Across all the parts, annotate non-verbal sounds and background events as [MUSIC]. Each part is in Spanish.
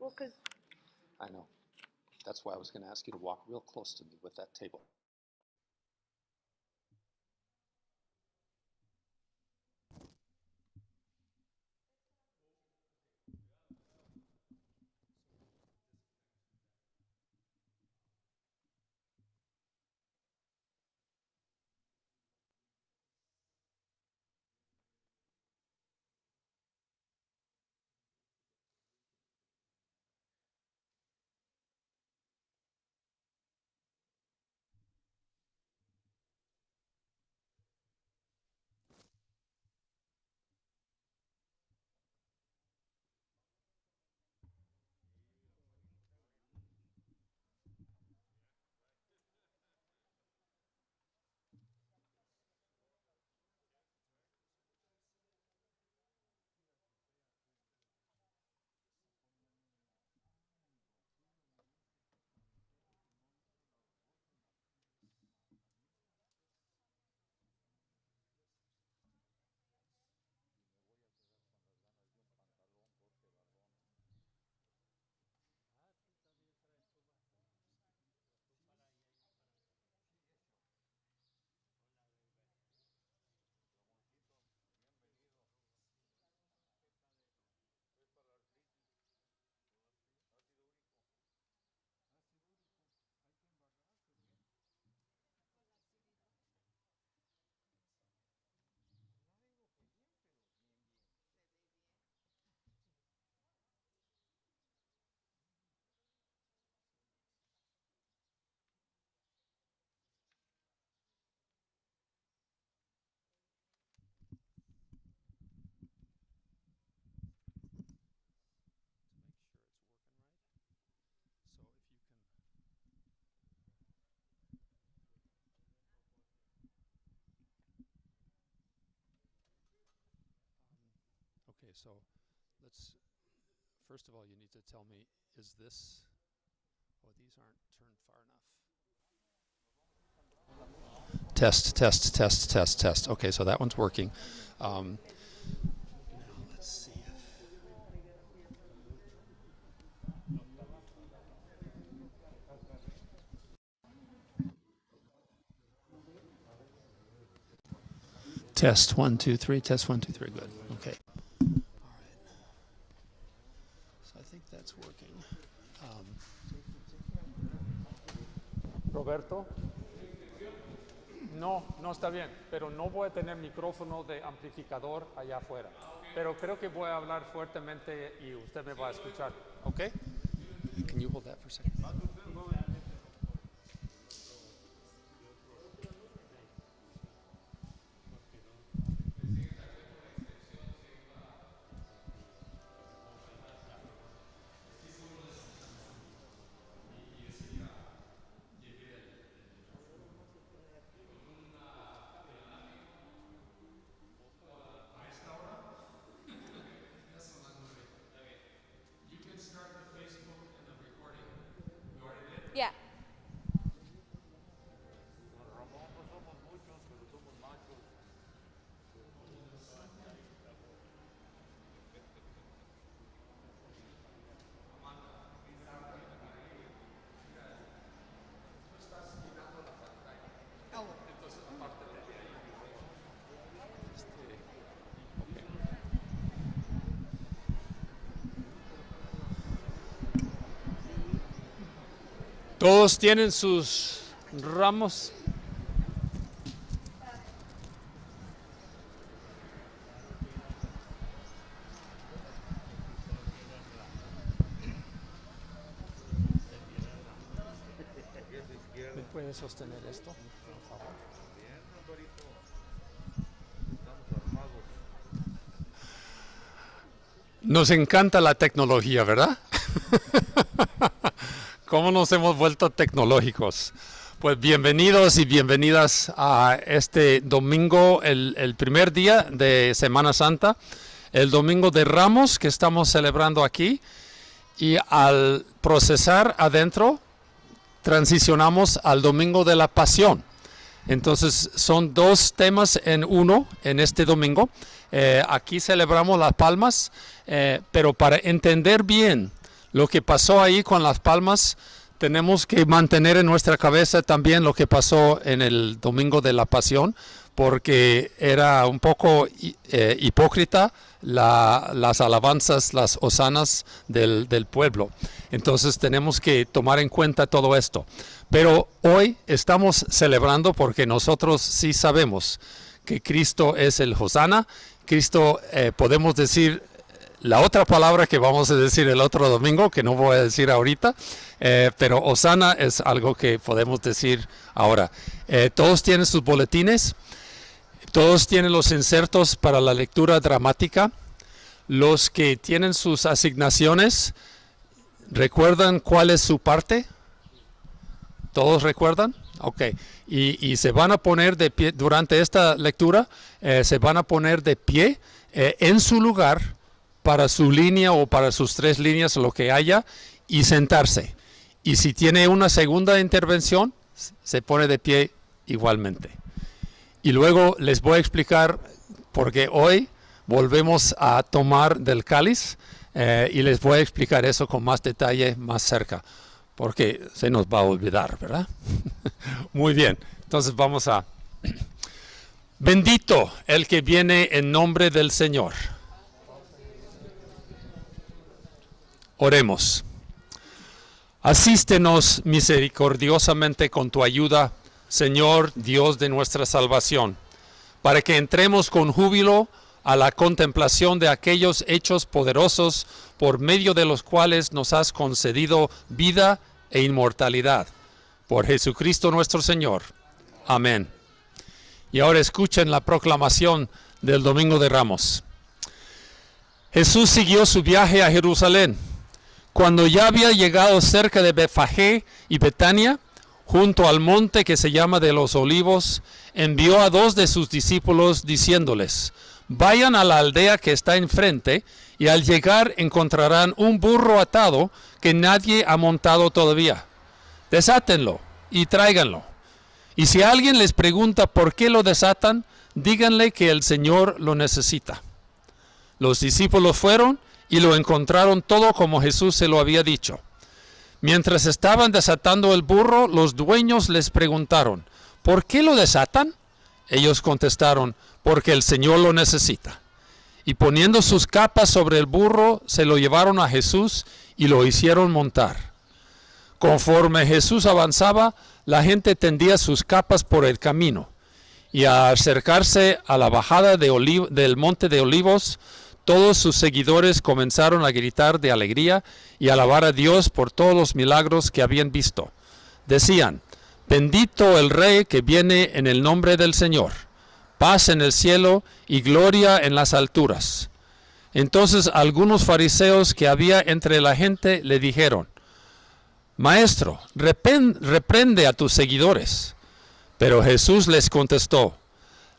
Well, because I know. That's why I was gonna ask you to walk real close to me with that table. So let's, first of all, you need to tell me, is this, oh, these aren't turned far enough. Test, test, test, test, test. Okay, so that one's working. Um. Test one, two, three. Test one, two, three. Good. Okay. Roberto. No, no está bien, pero no voy a tener micrófono de amplificador allá afuera. Pero creo que voy a hablar fuertemente y usted me va a escuchar. ¿Ok? can you hold that for a second? Todos tienen sus ramos. ¿Me puede sostener esto, por favor? Nos encanta la tecnología, ¿verdad? [LAUGHS] ¿Cómo nos hemos vuelto tecnológicos? Pues bienvenidos y bienvenidas a este domingo, el, el primer día de Semana Santa, el domingo de Ramos que estamos celebrando aquí. Y al procesar adentro, transicionamos al domingo de la pasión. Entonces son dos temas en uno en este domingo. Eh, aquí celebramos las palmas, eh, pero para entender bien lo que pasó ahí con las palmas, tenemos que mantener en nuestra cabeza también lo que pasó en el domingo de la pasión, porque era un poco eh, hipócrita la, las alabanzas, las osanas del, del pueblo. Entonces tenemos que tomar en cuenta todo esto. Pero hoy estamos celebrando porque nosotros sí sabemos que Cristo es el Hosana. Cristo, eh, podemos decir la otra palabra que vamos a decir el otro domingo, que no voy a decir ahorita, eh, pero Osana es algo que podemos decir ahora. Eh, todos tienen sus boletines, todos tienen los insertos para la lectura dramática. Los que tienen sus asignaciones, ¿recuerdan cuál es su parte? ¿Todos recuerdan? Ok. Y, se van a poner de pie, durante esta lectura, eh, se van a poner de pie en su lugar para su línea o para sus tres líneas, lo que haya, y sentarse. Y si tiene una segunda intervención, se pone de pie igualmente. Y luego les voy a explicar, porque hoy volvemos a tomar del cáliz, eh, y les voy a explicar eso con más detalle más cerca porque se nos va a olvidar, ¿verdad? [LAUGHS] Muy bien, entonces vamos a... [CLEARS THROAT] Bendito el que viene en nombre del Señor. Oremos. Asístenos misericordiosamente con tu ayuda, Señor Dios de nuestra salvación, para que entremos con júbilo a la contemplación de aquellos hechos poderosos por medio de los cuales nos has concedido vida e inmortalidad. Por Jesucristo nuestro Señor. Amén. Y ahora escuchen la proclamación del Domingo de Ramos. Jesús siguió su viaje a Jerusalén. Cuando ya había llegado cerca de Befagé y Betania, junto al monte que se llama de los olivos, envió a dos de sus discípulos diciéndoles, vayan a la aldea que está enfrente y al llegar encontrarán un burro atado que nadie ha montado todavía. Desátenlo y tráiganlo. Y si alguien les pregunta por qué lo desatan, díganle que el Señor lo necesita. Los discípulos fueron y lo encontraron todo como Jesús se lo había dicho. Mientras estaban desatando el burro, los dueños les preguntaron, ¿por qué lo desatan? Ellos contestaron, porque el Señor lo necesita. Y poniendo sus capas sobre el burro, se lo llevaron a Jesús y lo hicieron montar. Conforme Jesús avanzaba, la gente tendía sus capas por el camino. Y al acercarse a la bajada de del monte de olivos, todos sus seguidores comenzaron a gritar de alegría y alabar a Dios por todos los milagros que habían visto. Decían, bendito el Rey que viene en el nombre del Señor, paz en el cielo y gloria en las alturas. Entonces algunos fariseos que había entre la gente le dijeron, Maestro, reprende a tus seguidores. Pero Jesús les contestó,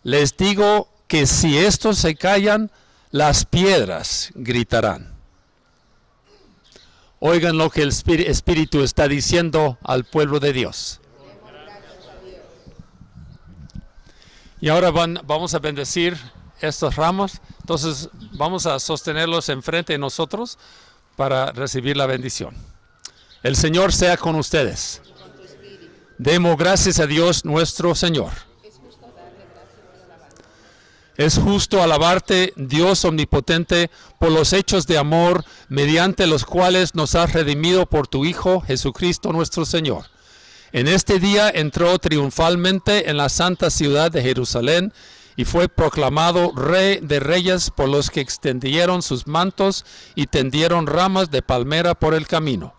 les digo que si estos se callan, las piedras gritarán. Oigan lo que el Espíritu está diciendo al pueblo de Dios. Y ahora van, vamos a bendecir estos ramos. Entonces vamos a sostenerlos enfrente de nosotros para recibir la bendición. El Señor sea con ustedes. Demos gracias a Dios nuestro Señor. Es justo alabarte, Dios omnipotente, por los hechos de amor mediante los cuales nos has redimido por tu Hijo Jesucristo nuestro Señor. En este día entró triunfalmente en la santa ciudad de Jerusalén y fue proclamado rey de reyes por los que extendieron sus mantos y tendieron ramas de palmera por el camino.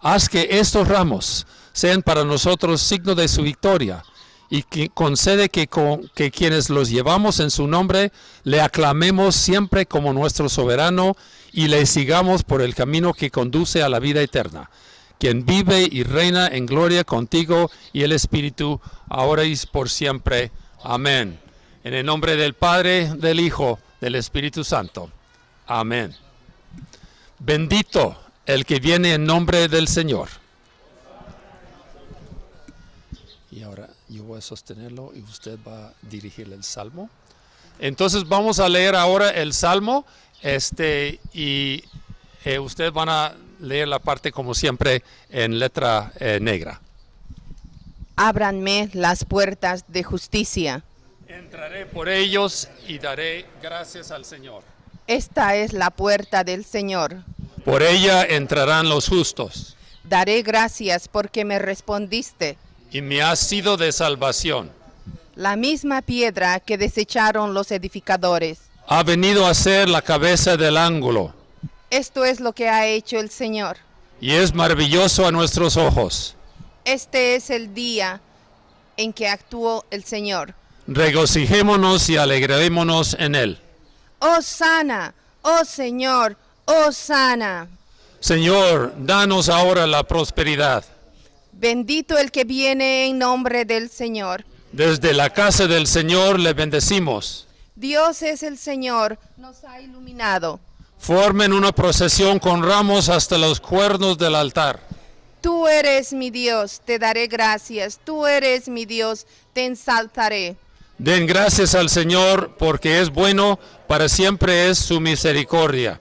Haz que estos ramos sean para nosotros signo de su victoria y que concede que, que quienes los llevamos en su nombre le aclamemos siempre como nuestro soberano y le sigamos por el camino que conduce a la vida eterna, quien vive y reina en gloria contigo y el Espíritu, ahora y por siempre. Amén. En el nombre del Padre, del Hijo, del Espíritu Santo. Amén. Bendito el que viene en nombre del Señor. Y ahora yo voy a sostenerlo y usted va a dirigir el salmo. Entonces vamos a leer ahora el Salmo este, y eh, ustedes van a leer la parte como siempre en letra eh, negra. Ábranme las puertas de justicia. Entraré por ellos y daré gracias al Señor. Esta es la puerta del Señor. Por ella entrarán los justos Daré gracias porque me respondiste. Y me has sido de salvación. La misma piedra que desecharon los edificadores. Ha venido a ser la cabeza del ángulo Esto es lo que ha hecho el Señor. y es maravilloso a nuestros ojos. Este es el día en que actuó el Señor. Regocijémonos y alegrémonos en él. Oh sana, oh Señor, oh sana. Señor, danos ahora la prosperidad. Bendito el que viene en nombre del Señor. Desde la casa del Señor le bendecimos. Dios es el Señor, nos ha iluminado. Formen una procesión con ramos hasta los cuernos del altar. Tú eres mi Dios, te daré gracias. Tú eres mi Dios, te ensalzaré. Den gracias al Señor porque es bueno, para siempre es su misericordia.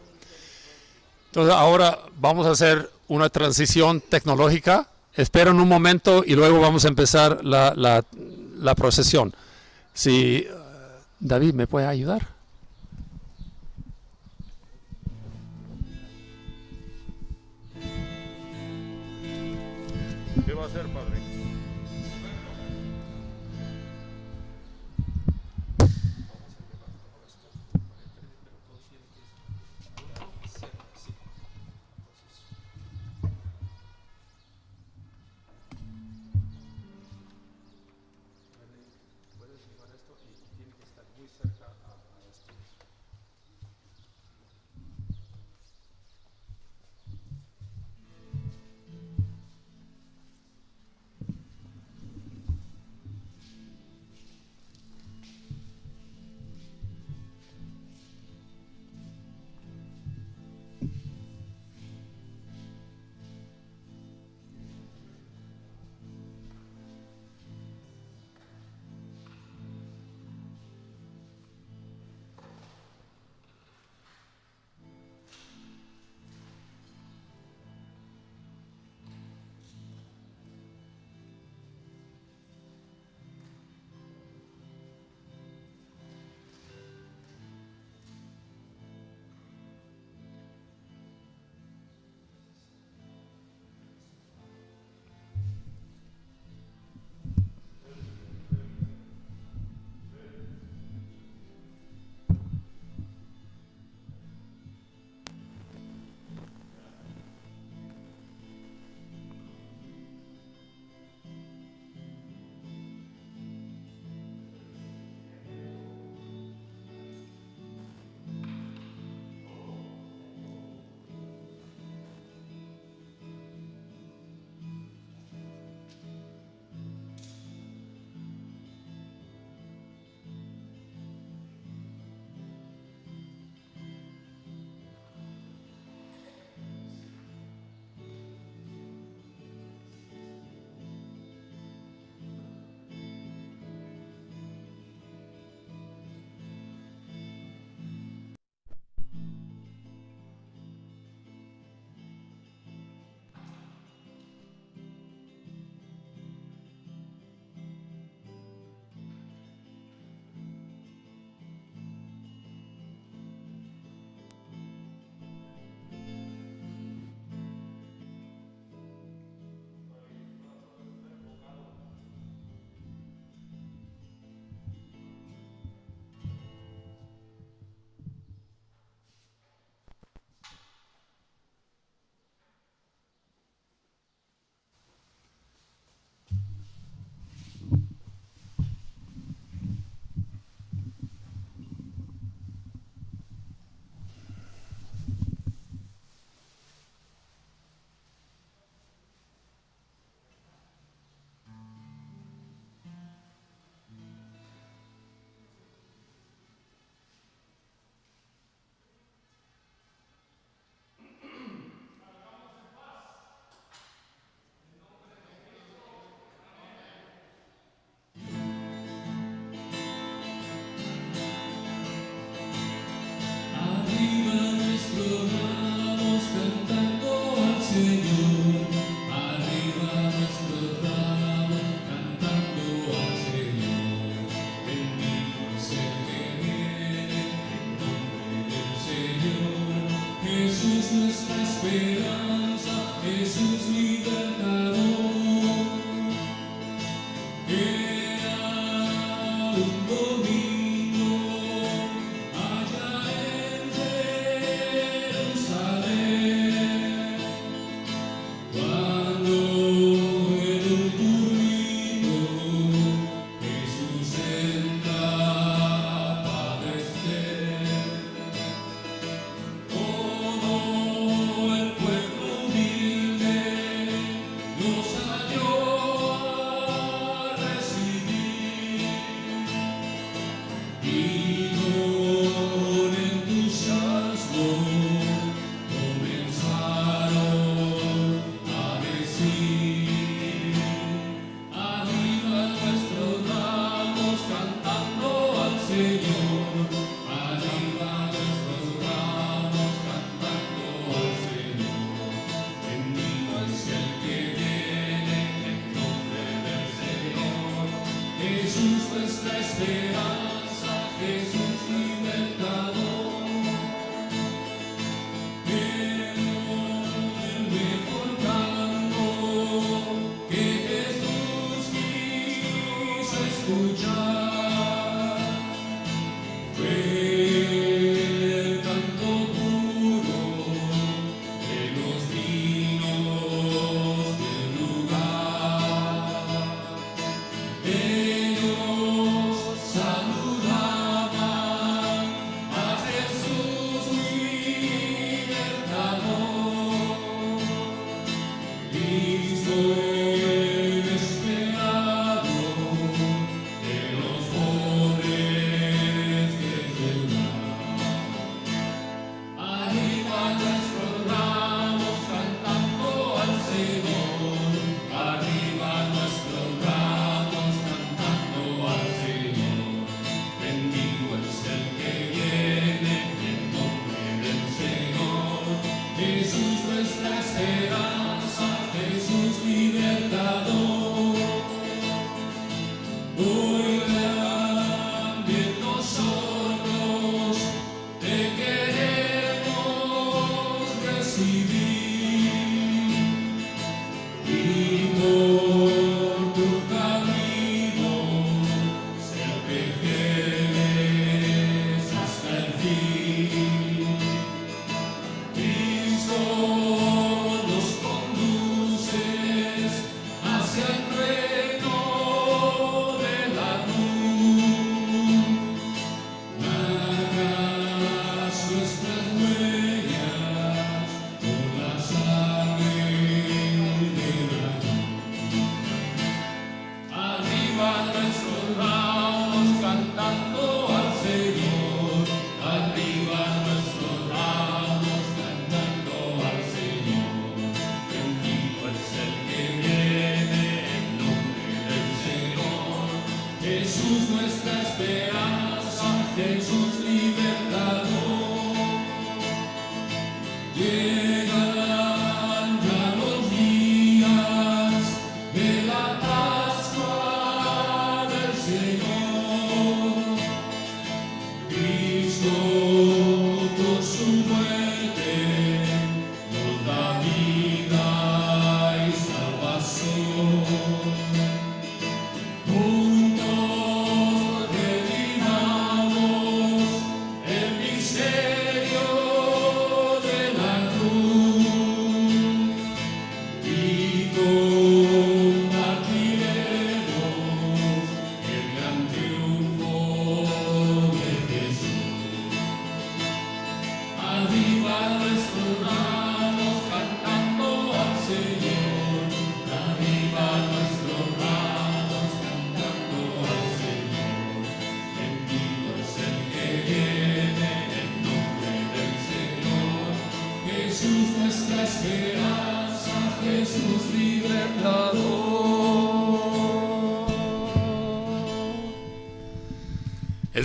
Entonces ahora vamos a hacer una transición tecnológica. Esperen un momento y luego vamos a empezar la, la- la procesión. Si eh, David me puede ayudar.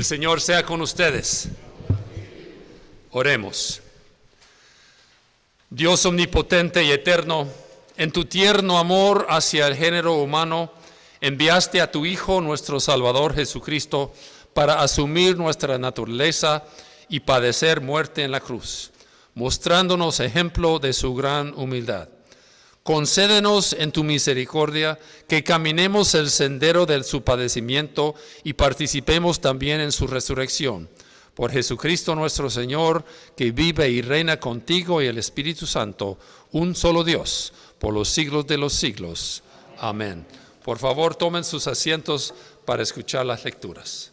El Señor sea con ustedes. Oremos. Dios omnipotente y eterno, en tu tierno amor hacia el género humano, enviaste a tu Hijo, nuestro Salvador Jesucristo, para asumir nuestra naturaleza y padecer muerte en la cruz, mostrándonos ejemplo de su gran humildad. Concédenos en tu misericordia que caminemos el sendero de su padecimiento y participemos también en su resurrección. Por Jesucristo nuestro Señor, que vive y reina contigo y el Espíritu Santo, un solo Dios, por los siglos de los siglos. Amén. Por favor, tomen sus asientos para escuchar las lecturas.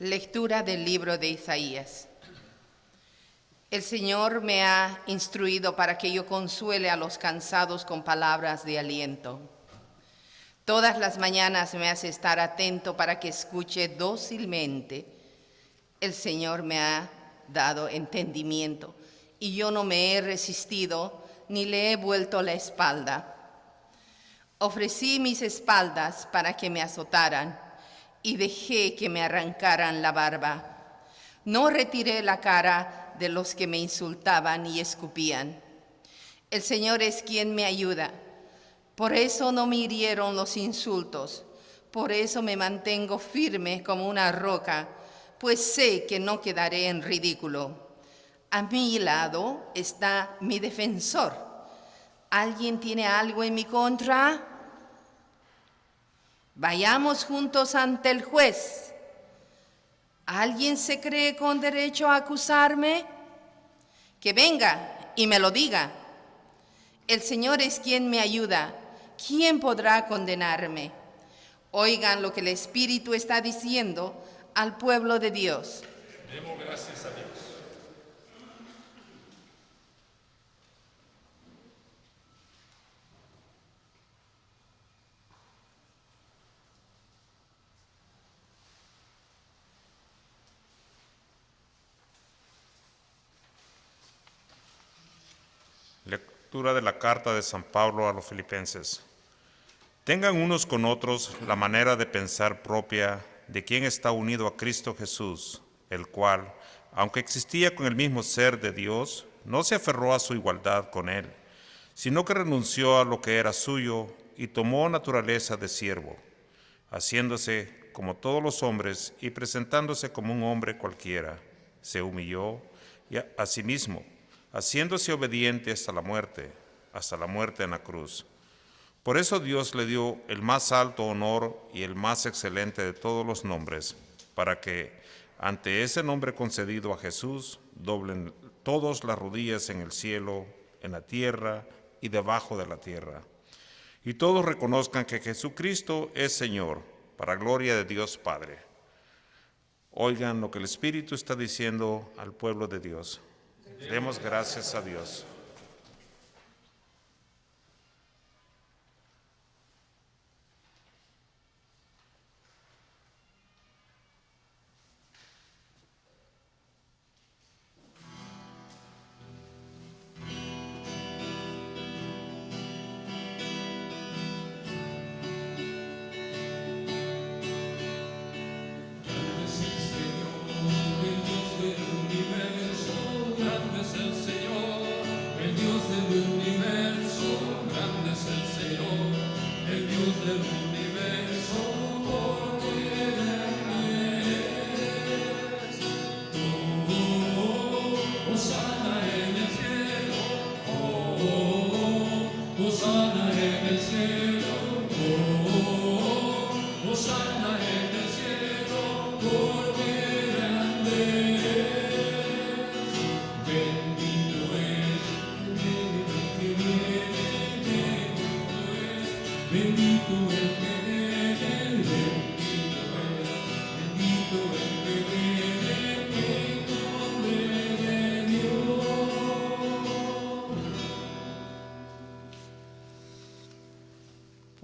Lectura del libro de Isaías. El Señor me ha instruido para que yo consuele a los cansados con palabras de aliento. Todas las mañanas me hace estar atento para que escuche dócilmente. El Señor me ha dado entendimiento y yo no me he resistido ni le he vuelto la espalda. Ofrecí mis espaldas para que me azotaran y dejé que me arrancaran la barba. No retiré la cara de los que me insultaban y escupían. El Señor es quien me ayuda. Por eso no me hirieron los insultos. Por eso me mantengo firme como una roca, pues sé que no quedaré en ridículo. A mi lado está mi defensor. ¿Alguien tiene algo en mi contra? Vayamos juntos ante el juez. ¿Alguien se cree con derecho a acusarme? Que venga y me lo diga. El Señor es quien me ayuda. ¿Quién podrá condenarme? Oigan lo que el Espíritu está diciendo al pueblo de Dios. Demos gracias a Dios. De la carta de San Pablo a los filipenses. Tengan unos con otros la manera de pensar propia de quien está unido a Cristo Jesús, el cual, aunque existía con el mismo ser de Dios, no se aferró a su igualdad con él, sino que renunció a lo que era suyo y tomó naturaleza de siervo, haciéndose como todos los hombres y presentándose como un hombre cualquiera. Se humilló y a sí mismo haciéndose obediente hasta la muerte, hasta la muerte en la cruz. Por eso Dios le dio el más alto honor y el más excelente de todos los nombres, para que ante ese nombre concedido a Jesús doblen todos las rodillas en el cielo, en la tierra y debajo de la tierra. Y todos reconozcan que Jesucristo es Señor, para gloria de Dios Padre. Oigan lo que el Espíritu está diciendo al pueblo de Dios. Demos gracias a Dios.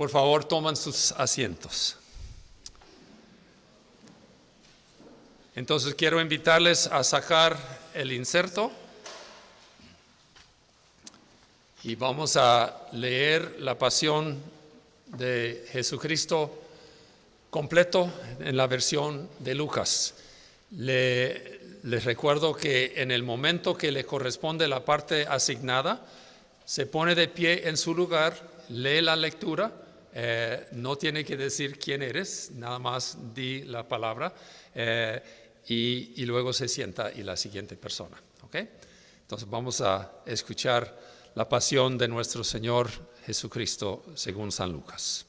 Por favor, toman sus asientos. Entonces quiero invitarles a sacar el inserto y vamos a leer la pasión de Jesucristo completo en la versión de Lucas. Le- les recuerdo que en el momento que le corresponde la parte asignada, se pone de pie en su lugar, lee la lectura, eh, no tiene que decir quién eres, nada más di la palabra eh, y, luego se sienta y la siguiente persona. ¿ok? Entonces vamos a escuchar la pasión de nuestro Señor Jesucristo según San Lucas.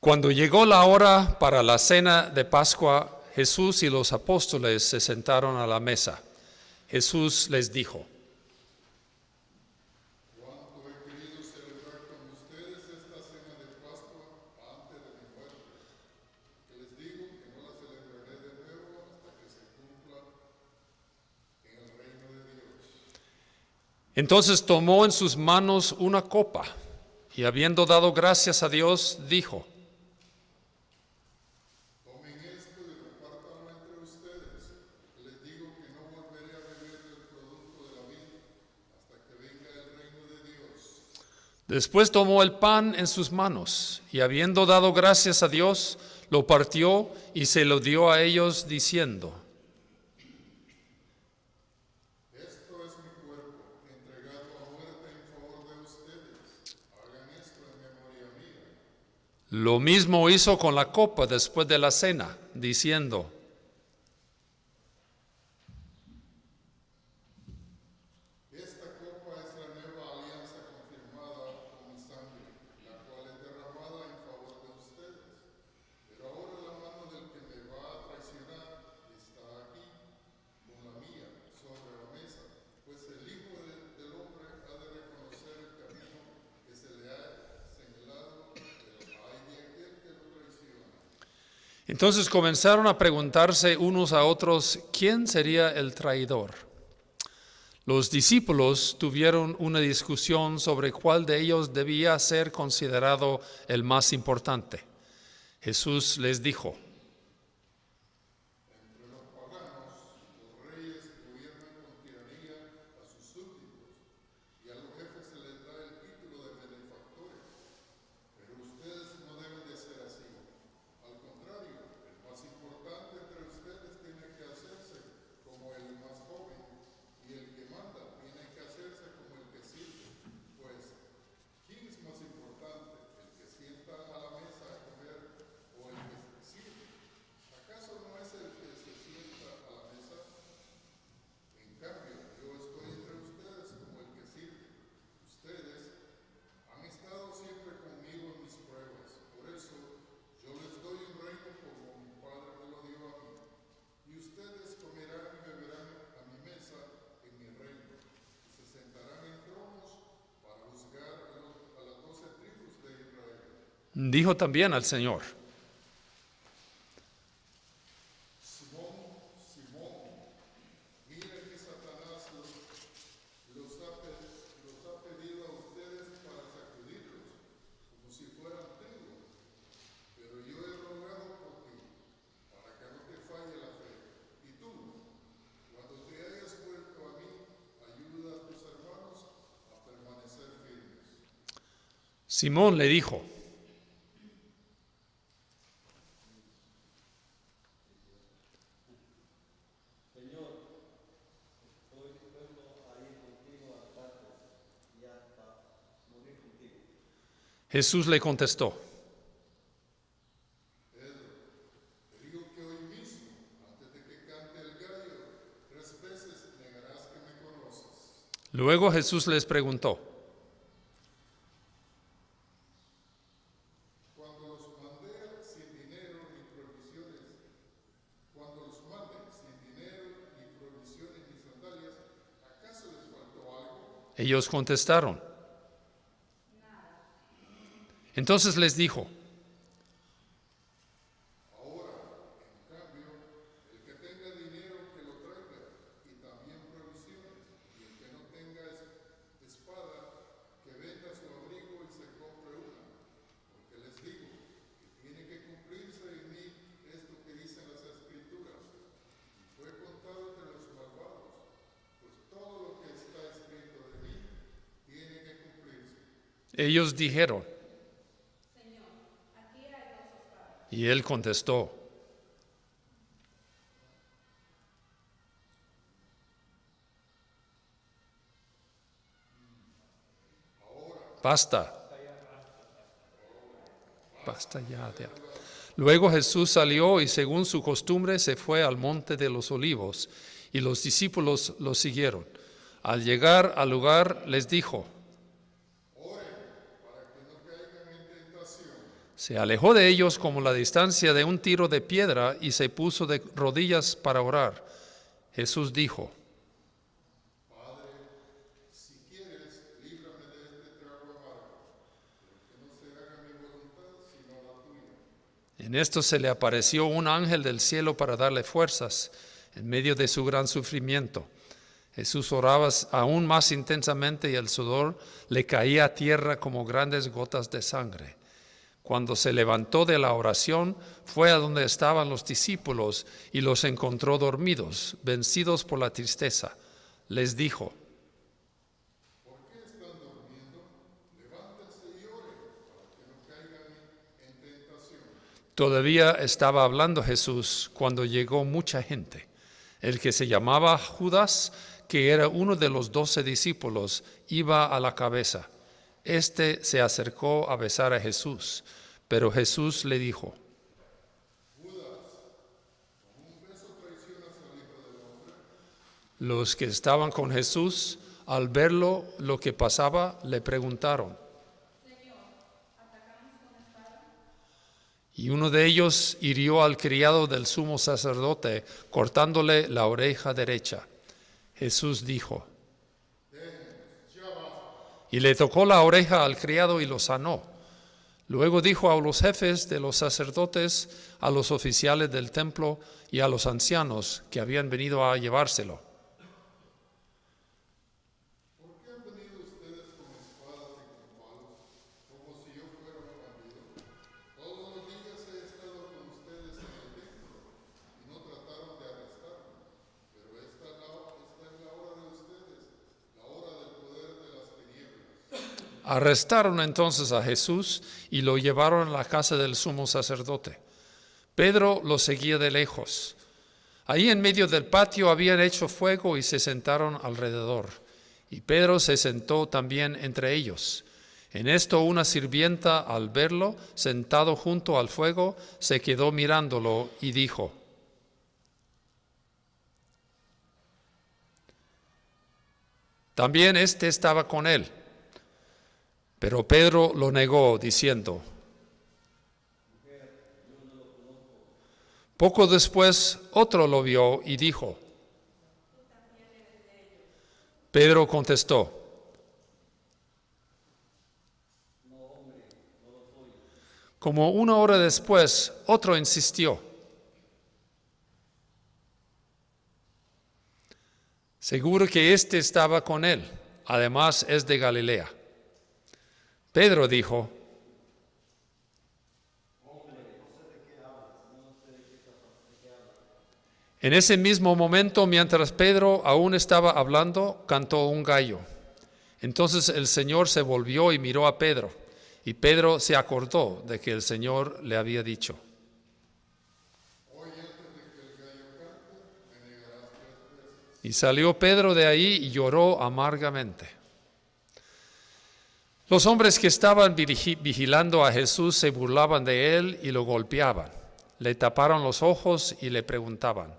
Cuando llegó la hora para la cena de Pascua, Jesús y los apóstoles se sentaron a la mesa. Jesús les dijo, Cuánto he querido celebrar con ustedes esta cena de Pascua antes de mi muerte, que les digo que no la celebraré de nuevo hasta que se cumpla en el reino de Dios. Entonces tomó en sus manos una copa y habiendo dado gracias a Dios, dijo, Tomen esto y repártanlo entre ustedes, que les digo que no volveré a beber del producto de la vid hasta que venga el reino de Dios. Después tomó el pan en sus manos y habiendo dado gracias a Dios, lo partió y se lo dio a ellos diciendo, Esto es mi cuerpo, entregado a muerte en favor de ustedes. Hagan esto en memoria mía. Lo mismo hizo con la copa después de la cena, diciendo, Esta copa es la nueva alianza confirmada con mi sangre, la cual es derramada en favor de ustedes. Pero ahora la mano del que me va a traicionar está aquí, con la mía, sobre la mesa, pues el Hijo de- del Hombre ha de reconocer el camino que se le ha señalado, pero hay de aquel que lo traiciona. Entonces comenzaron a preguntarse unos a otros quién sería el traidor. Los discípulos tuvieron una discusión sobre cuál de ellos debía ser considerado el más importante. Jesús les dijo, Entre los paganos, los reyes gobiernan con tiranía a sus súbditos, y a los jefes se les da el título de benefactores. Pero ustedes no deben de ser así. Al contrario, el más importante entre ustedes tiene que hacerse como el más joven, y el que manda tiene que hacerse como el que sirve. Pues, ¿quién es más importante, el que sienta a la mesa a comer o el que sirve? ¿Acaso no es el que se sienta a la mesa? En cambio, yo estoy entre ustedes como el que sirve. Ustedes han estado siempre conmigo en mis pruebas. Por eso yo les doy un reino como mi Padre me lo dio a mí. Y ustedes comerán y beberán a mi mesa en mi reino. Y se sentarán en tronos para juzgar a, los- a las doce tribus de Israel. dijo también al Señor, Simón, Simón, mira que Satanás los, los ha, pe- los ha pedido a ustedes para sacudirlos, como si fueran trigo. Pero yo he rogado por ti, para que no te falle la fe. Y tú, cuando te hayas vuelto a mí, ayuda a tus hermanos a permanecer firmes. Simón le dijo, Jesús le contestó, Te digo que hoy mismo, antes de que cante el gallo, tres veces negarás que me conoces. luego Jesús les preguntó, ellos contestaron. Entonces les dijo, ellos dijeron. Y él contestó, basta. Basta ya. ya. Luego Jesús salió y según su costumbre se fue al monte de los olivos y los discípulos lo siguieron. Al llegar al lugar les dijo, Se alejó de ellos como la distancia de un tiro de piedra y se puso de rodillas para orar. Jesús dijo. En esto se le apareció un ángel del cielo para darle fuerzas en medio de su gran sufrimiento. Jesús oraba aún más intensamente y el sudor le caía a tierra como grandes gotas de sangre. Cuando se levantó de la oración, fue a donde estaban los discípulos y los encontró dormidos, vencidos por la tristeza. Les dijo, Todavía estaba hablando Jesús cuando llegó mucha gente. El que se llamaba Judas, que era uno de los doce discípulos, iba a la cabeza. Este se acercó a besar a Jesús, pero Jesús le dijo, Los que estaban con Jesús, al verlo lo que pasaba, le preguntaron. Y uno de ellos hirió al criado del sumo sacerdote, cortándole la oreja derecha. Jesús dijo, y le tocó la oreja al criado y lo sanó. Luego dijo a los jefes de los sacerdotes, a los oficiales del templo y a los ancianos que habían venido a llevárselo. Arrestaron entonces a Jesús y lo llevaron a la casa del sumo sacerdote. Pedro lo seguía de lejos. Ahí en medio del patio habían hecho fuego y se sentaron alrededor. Y Pedro se sentó también entre ellos. En esto una sirvienta, al verlo sentado junto al fuego, se quedó mirándolo y dijo, También éste estaba con él. Pero Pedro lo negó, diciendo, Poco después otro lo vio y dijo, Pedro contestó, Como una hora después, otro insistió. Seguro que éste estaba con él, además es de Galilea. Pedro dijo, En ese mismo momento, mientras Pedro aún estaba hablando, cantó un gallo. Entonces el Señor se volvió y miró a Pedro, y Pedro se acordó de que el Señor le había dicho. Y salió Pedro de ahí y lloró amargamente. Los hombres que estaban vigil- vigilando a Jesús se burlaban de él y lo golpeaban. Le taparon los ojos y le preguntaban.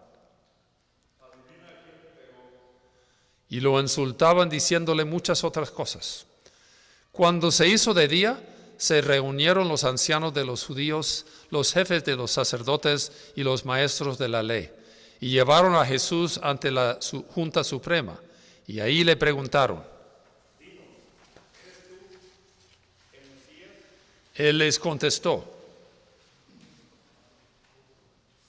Y lo insultaban diciéndole muchas otras cosas. Cuando se hizo de día, se reunieron los ancianos de los judíos, los jefes de los sacerdotes y los maestros de la ley, y llevaron a Jesús ante la Junta Suprema. Y ahí le preguntaron. Él les contestó,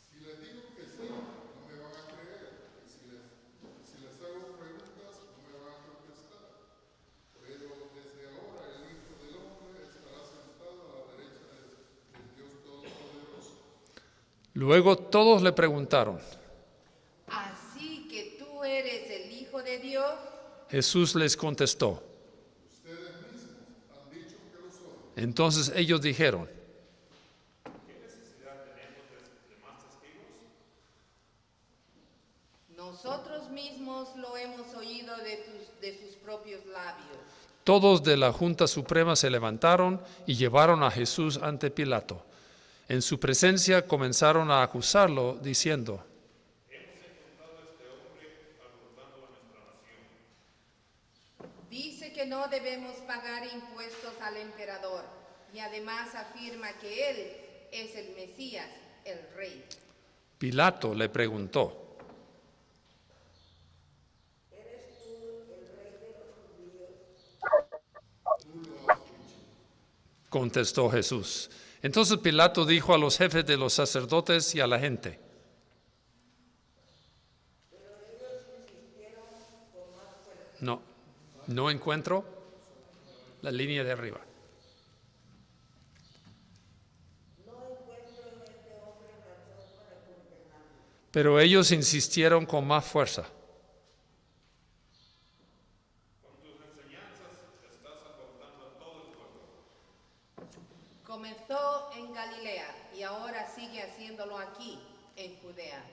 Si les digo que sí, no me van a creer. Si les, si les hago preguntas, no me van a contestar. Pero desde ahora el Hijo del Hombre estará sentado a la derecha de- del Dios Todopoderoso. Luego todos le preguntaron. Así que tú eres el Hijo de Dios. Jesús les contestó. Entonces ellos dijeron, Nosotros mismos lo hemos oído de, tus, de sus propios labios. todos de la Junta Suprema se levantaron y llevaron a Jesús ante Pilato. En su presencia comenzaron a acusarlo, diciendo, Dice que no debemos pagar impuestos al emperador y además afirma que él es el Mesías, el rey. Pilato le preguntó, contestó Jesús. Entonces Pilato dijo a los jefes de los sacerdotes y a la gente, no, no encuentro la línea de arriba. Pero ellos insistieron con más fuerza. Comenzó en Galilea y ahora sigue haciéndolo aquí, en Judea.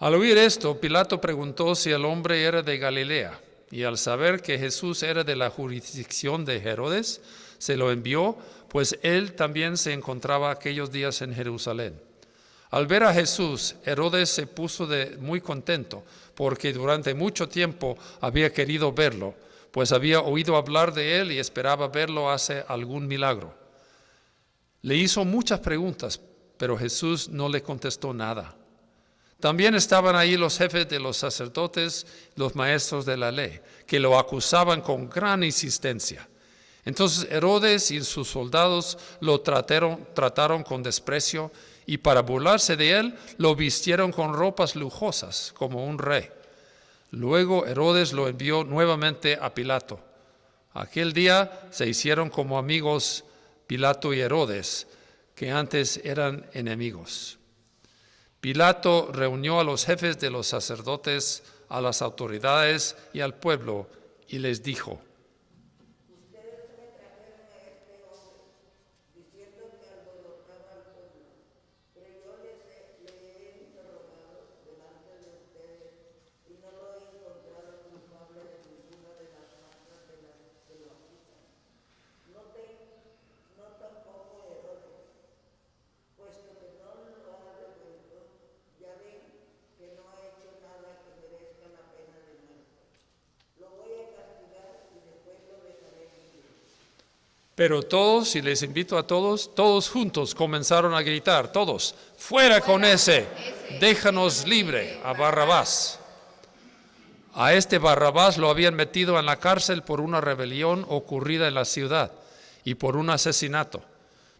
Al oír esto, Pilato preguntó si el hombre era de Galilea, y al saber que Jesús era de la jurisdicción de Herodes, se lo envió, pues él también se encontraba aquellos días en Jerusalén. Al ver a Jesús, Herodes se puso de muy contento, porque durante mucho tiempo había querido verlo, pues había oído hablar de él y esperaba verlo hacer algún milagro. Le hizo muchas preguntas, pero Jesús no le contestó nada. También estaban ahí los jefes de los sacerdotes, los maestros de la ley, que lo acusaban con gran insistencia. Entonces Herodes y sus soldados lo trataron, trataron con desprecio y para burlarse de él lo vistieron con ropas lujosas como un rey. Luego Herodes lo envió nuevamente a Pilato. Aquel día se hicieron como amigos Pilato y Herodes, que antes eran enemigos. Pilato reunió a los jefes de los sacerdotes, a las autoridades y al pueblo y les dijo, Pero todos, y les invito a todos, todos juntos comenzaron a gritar, todos, fuera con ese, déjanos libre a Barrabás. A este Barrabás lo habían metido en la cárcel por una rebelión ocurrida en la ciudad y por un asesinato.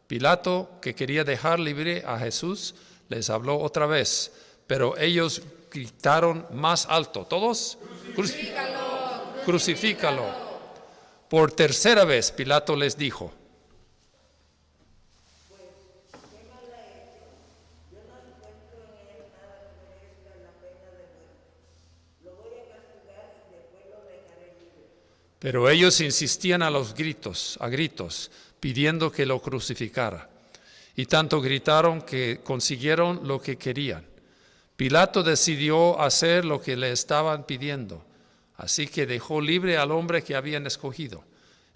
Pilato, que quería dejar libre a Jesús, les habló otra vez, pero ellos gritaron más alto, todos, "Cruci- crucifícalo. Por tercera vez Pilato les dijo, pero ellos insistían a los gritos, a gritos, pidiendo que lo crucificara. Y tanto gritaron que consiguieron lo que querían. Pilato decidió hacer lo que le estaban pidiendo, así que dejó libre al hombre que habían escogido.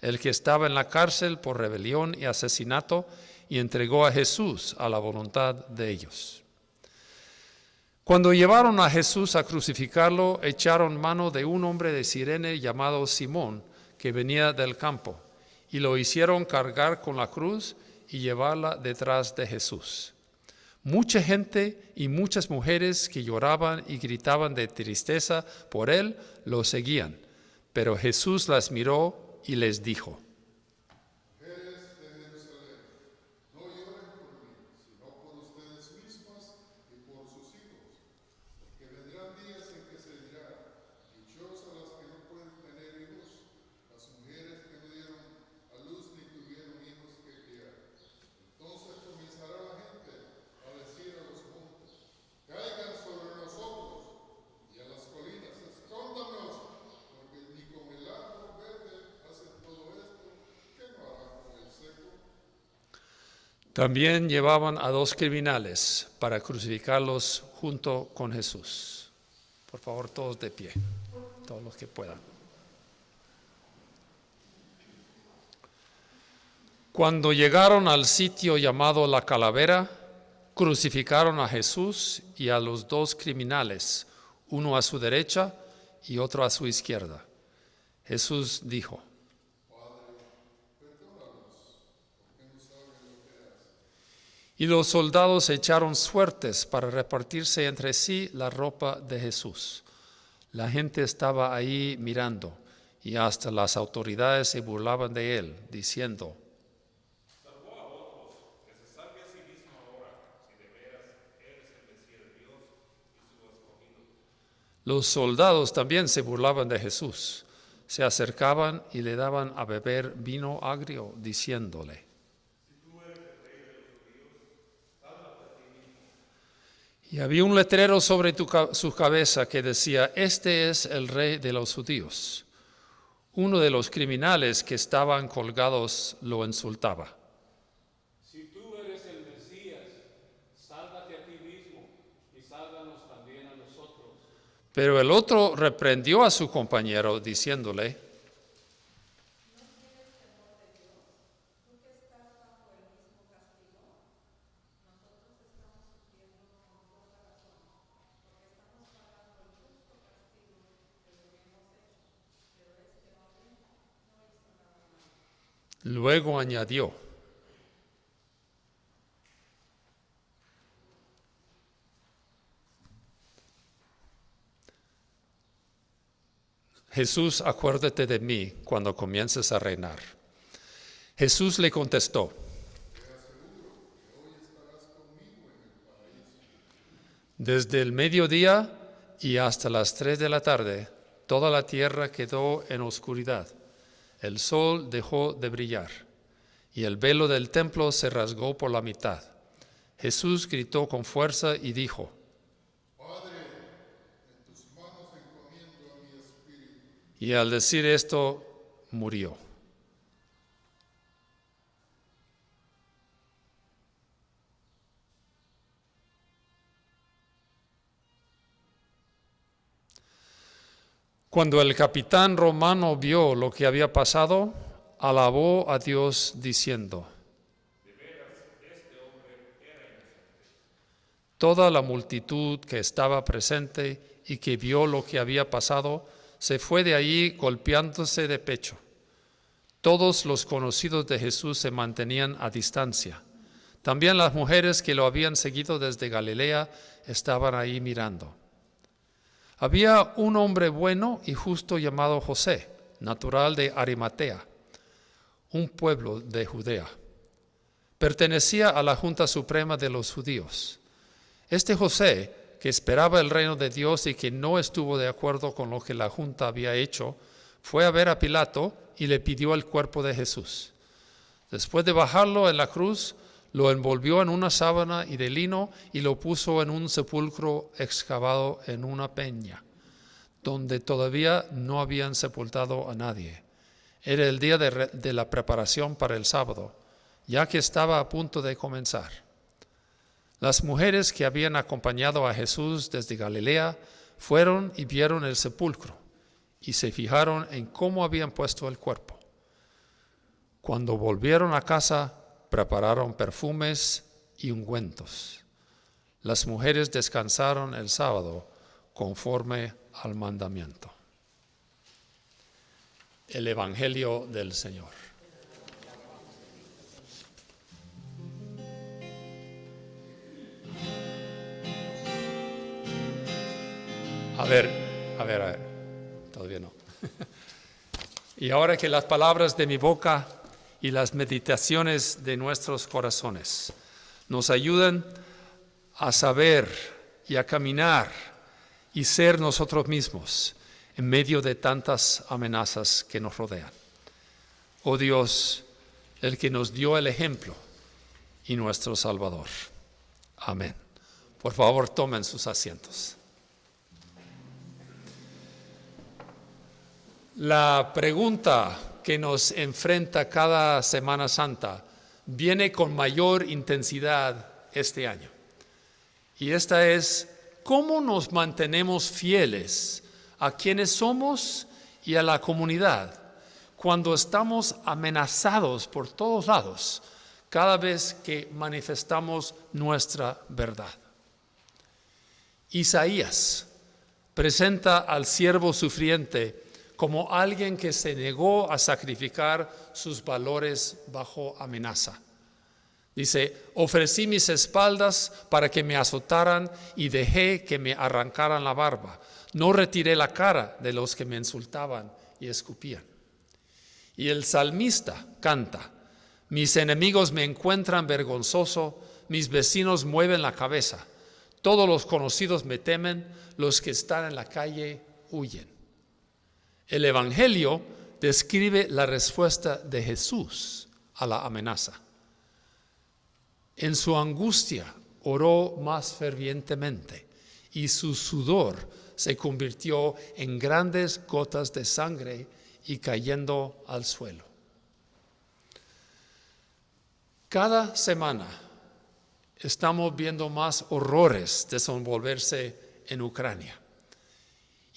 el que estaba en la cárcel por rebelión y asesinato, y entregó a Jesús a la voluntad de ellos. Cuando llevaron a Jesús a crucificarlo, echaron mano de un hombre de Sirene llamado Simón, que venía del campo, y lo hicieron cargar con la cruz y llevarla detrás de Jesús. Mucha gente y muchas mujeres que lloraban y gritaban de tristeza por él lo seguían, pero Jesús las miró y les dijo, No lloren por mí, sino por ustedes mismas y por sus hijos, porque vendrán días en que se dirá, dichosas las que no pueden tener hijos, las mujeres que no dieron a luz ni tuvieron hijos que criar. Entonces comenzará la gente a decir a los montes, caigan sobre nosotros, y a las colinas, escóndanos, porque ni con el árbol verde hacen todo esto, ¿qué no harán con el seco? También llevaban a dos criminales para crucificarlos junto con Jesús. Por favor, todos de pie, todos los que puedan. Cuando llegaron al sitio llamado la calavera, crucificaron a Jesús y a los dos criminales, uno a su derecha y otro a su izquierda. Jesús dijo, Y los soldados echaron suertes para repartirse entre sí la ropa de Jesús. La gente estaba ahí mirando y hasta las autoridades se burlaban de él, diciendo, Los soldados también se burlaban de Jesús, se acercaban y le daban a beber vino agrio, diciéndole, Y había un letrero sobre tu su cabeza que decía, este es el rey de los judíos. Uno de los criminales que estaban colgados lo insultaba. Si tú eres el Mesías, sálvate a ti mismo y sálvanos también a nosotros. Pero el otro reprendió a su compañero diciéndole, Luego añadió, Jesús, acuérdate de mí cuando comiences a reinar. Jesús le contestó, desde el mediodía y hasta las tres de la tarde, toda la tierra quedó en oscuridad. El sol dejó de brillar y el velo del templo se rasgó por la mitad. Jesús gritó con fuerza y dijo, y al decir esto murió. Cuando el capitán romano vio lo que había pasado, alabó a Dios diciendo, Toda la multitud que estaba presente y que vio lo que había pasado, se fue de allí golpeándose de pecho. Todos los conocidos de Jesús se mantenían a distancia. También las mujeres que lo habían seguido desde Galilea estaban ahí mirando. Había un hombre bueno y justo llamado José, natural de Arimatea, un pueblo de Judea. Pertenecía a la Junta Suprema de los Judíos. Este José, que esperaba el reino de Dios y que no estuvo de acuerdo con lo que la Junta había hecho, fue a ver a Pilato y le pidió el cuerpo de Jesús. Después de bajarlo en la cruz, lo envolvió en una sábana y de lino y lo puso en un sepulcro excavado en una peña, donde todavía no habían sepultado a nadie. Era el día de, la preparación para el sábado, ya que estaba a punto de comenzar. Las mujeres que habían acompañado a Jesús desde Galilea fueron y vieron el sepulcro y se fijaron en cómo habían puesto el cuerpo. Cuando volvieron a casa, prepararon perfumes y ungüentos. Las mujeres descansaron el sábado conforme al mandamiento. El Evangelio del Señor. A ver, a ver, a ver, todavía no. [LAUGHS] y ahora que las palabras de mi boca y las meditaciones de nuestros corazones nos ayuden a saber y a caminar y ser nosotros mismos en medio de tantas amenazas que nos rodean. Oh Dios, el que nos dio el ejemplo y nuestro Salvador. Amén. Por favor, tomen sus asientos. La pregunta que nos enfrenta cada Semana Santa viene con mayor intensidad este año. Y esta es, ¿cómo nos mantenemos fieles a quienes somos y a la comunidad cuando estamos amenazados por todos lados cada vez que manifestamos nuestra verdad? Isaías presenta al siervo sufriente como alguien que se negó a sacrificar sus valores bajo amenaza. Dice, ofrecí mis espaldas para que me azotaran y dejé que me arrancaran la barba. No retiré la cara de los que me insultaban y escupían. Y el salmista canta, mis enemigos me encuentran vergonzoso, mis vecinos mueven la cabeza, todos los conocidos me temen, los que están en la calle huyen. El Evangelio describe la respuesta de Jesús a la amenaza. En su angustia oró más fervientemente y su sudor se convirtió en grandes gotas de sangre y cayendo al suelo. Cada semana estamos viendo más horrores desenvolverse en Ucrania.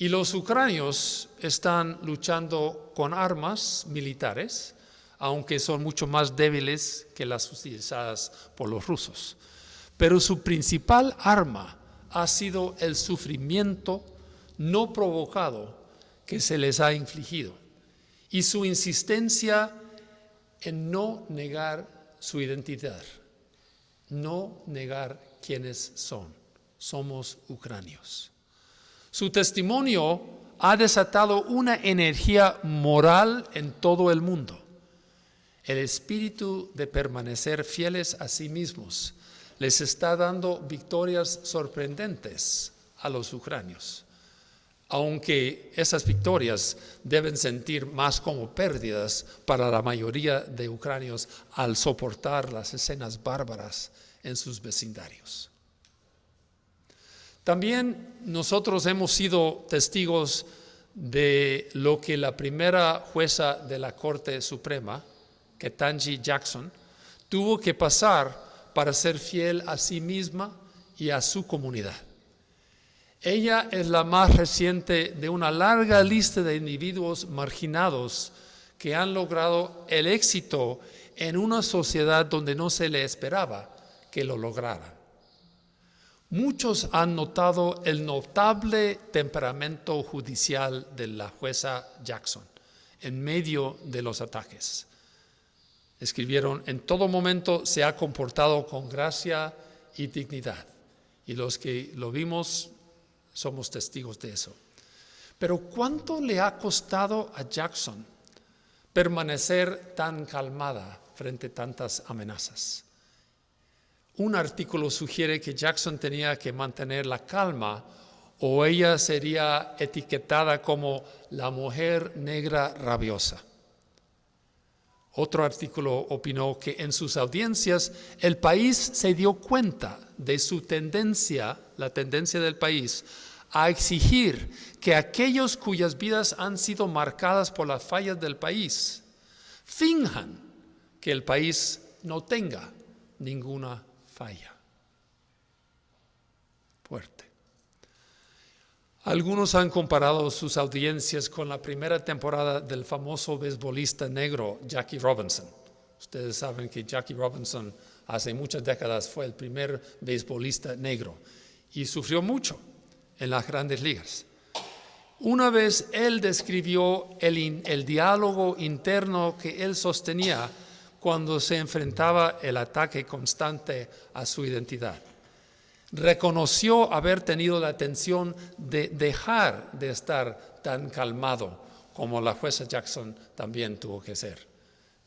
Y los ucranios están luchando con armas militares, aunque son mucho más débiles que las utilizadas por los rusos. Pero su principal arma ha sido el sufrimiento no provocado que se les ha infligido y su insistencia en no negar su identidad, no negar quiénes son. Somos ucranios. Su testimonio ha desatado una energía moral en todo el mundo. El espíritu de permanecer fieles a sí mismos les está dando victorias sorprendentes a los ucranios, aunque esas victorias deben sentir más como pérdidas para la mayoría de ucranios al soportar las escenas bárbaras en sus vecindarios. También nosotros hemos sido testigos de lo que la primera jueza de la Corte Suprema, Ketanji Jackson, tuvo que pasar para ser fiel a sí misma y a su comunidad. Ella es la más reciente de una larga lista de individuos marginados que han logrado el éxito en una sociedad donde no se le esperaba que lo lograran. Muchos han notado el notable temperamento judicial de la jueza Jackson en medio de los ataques. Escribieron, en todo momento se ha comportado con gracia y dignidad. Y los que lo vimos somos testigos de eso. Pero ¿cuánto le ha costado a Jackson permanecer tan calmada frente a tantas amenazas? Un artículo sugiere que Jackson tenía que mantener la calma o ella sería etiquetada como la mujer negra rabiosa. Otro artículo opinó que en sus audiencias el país se dio cuenta de su tendencia, la tendencia del país, a exigir que aquellos cuyas vidas han sido marcadas por las fallas del país finjan que el país no tenga ninguna falla. Fuerte. Algunos han comparado sus audiencias con la primera temporada del famoso beisbolista negro Jackie Robinson. Ustedes saben que Jackie Robinson hace muchas décadas fue el primer beisbolista negro y sufrió mucho en las grandes ligas. Una vez él describió el, el diálogo interno que él sostenía cuando se enfrentaba el ataque constante a su identidad. Reconoció haber tenido la atención de dejar de estar tan calmado como la jueza Jackson también tuvo que ser.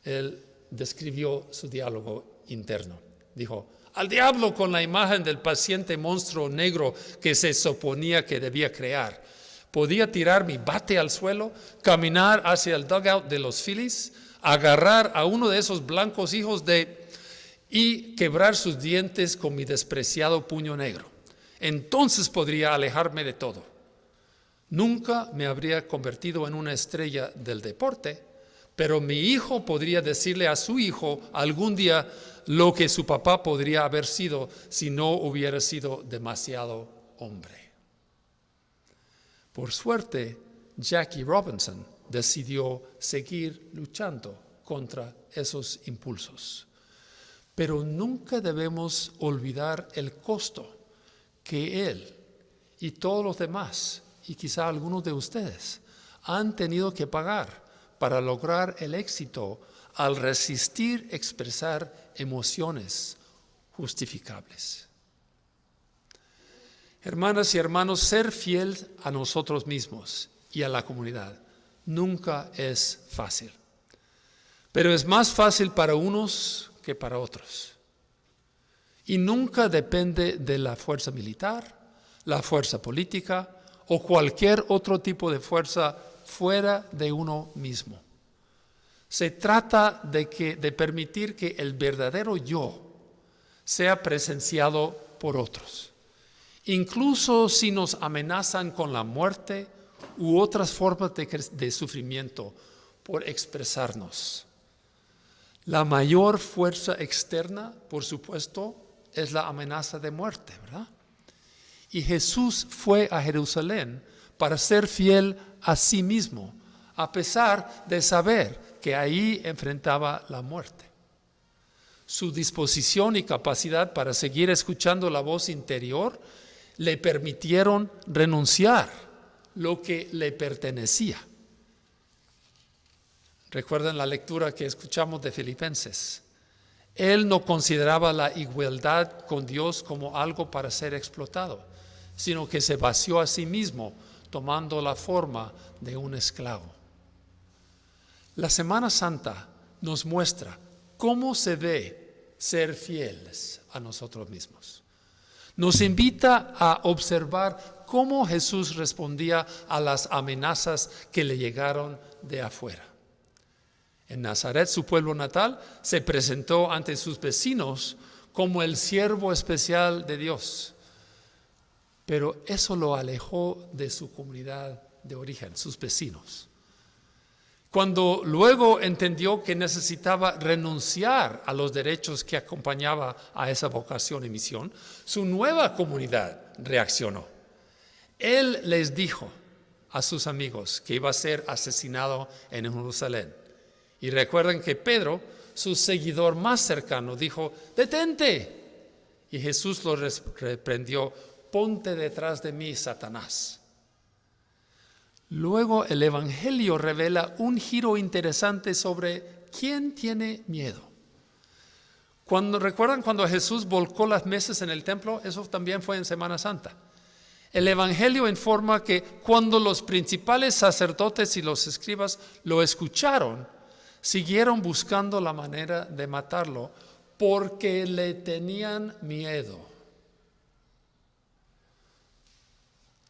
Él describió su diálogo interno. Dijo, al diablo con la imagen del paciente monstruo negro que se suponía que debía crear. Podía tirar mi bate al suelo, caminar hacia el dugout de los Phillies, agarrar a uno de esos blancos hijos de y quebrar sus dientes con mi despreciado puño negro. Entonces podría alejarme de todo. Nunca me habría convertido en una estrella del deporte, pero mi hijo podría decirle a su hijo algún día lo que su papá podría haber sido si no hubiera sido demasiado hombre. Por suerte, Jackie Robinson decidió seguir luchando contra esos impulsos. Pero nunca debemos olvidar el costo que él y todos los demás, y quizá algunos de ustedes, han tenido que pagar para lograr el éxito al resistir expresar emociones justificables. Hermanas y hermanos, ser fiel a nosotros mismos y a la comunidad nunca es fácil. Pero es más fácil para unos que para otros. Y nunca depende de la fuerza militar, la fuerza política o cualquier otro tipo de fuerza fuera de uno mismo. Se trata de, que, de permitir que el verdadero yo sea presenciado por otros incluso si nos amenazan con la muerte u otras formas de, de sufrimiento por expresarnos. La mayor fuerza externa, por supuesto, es la amenaza de muerte, ¿verdad? Y Jesús fue a Jerusalén para ser fiel a sí mismo, a pesar de saber que ahí enfrentaba la muerte. Su disposición y capacidad para seguir escuchando la voz interior le permitieron renunciar lo que le pertenecía. Recuerden la lectura que escuchamos de Filipenses. Él no consideraba la igualdad con Dios como algo para ser explotado, sino que se vació a sí mismo tomando la forma de un esclavo. La Semana Santa nos muestra cómo se ve ser fieles a nosotros mismos. Nos invita a observar cómo Jesús respondía a las amenazas que le llegaron de afuera. En Nazaret, su pueblo natal, se presentó ante sus vecinos como el siervo especial de Dios. Pero eso lo alejó de su comunidad de origen, sus vecinos. Cuando luego entendió que necesitaba renunciar a los derechos que acompañaba a esa vocación y misión, su nueva comunidad reaccionó. Él les dijo a sus amigos que iba a ser asesinado en Jerusalén. Y recuerden que Pedro, su seguidor más cercano, dijo, detente. Y Jesús lo reprendió, ponte detrás de mí, Satanás. Luego el Evangelio revela un giro interesante sobre quién tiene miedo. Cuando recuerdan cuando Jesús volcó las mesas en el templo, eso también fue en Semana Santa. El Evangelio informa que cuando los principales sacerdotes y los escribas lo escucharon, siguieron buscando la manera de matarlo porque le tenían miedo.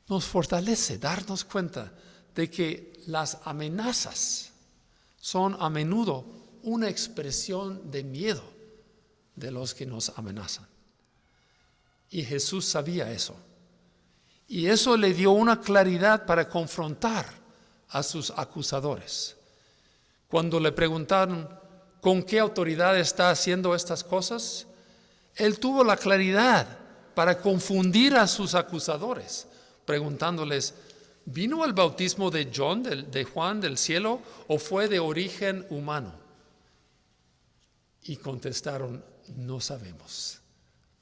Nos fortalece darnos cuenta de que las amenazas son a menudo una expresión de miedo de los que nos amenazan. Y Jesús sabía eso. Y eso le dio una claridad para confrontar a sus acusadores. Cuando le preguntaron con qué autoridad está haciendo estas cosas, él tuvo la claridad para confundir a sus acusadores, preguntándoles, ¿vino el bautismo de John, de Juan del cielo, o fue de origen humano? Y contestaron, no sabemos,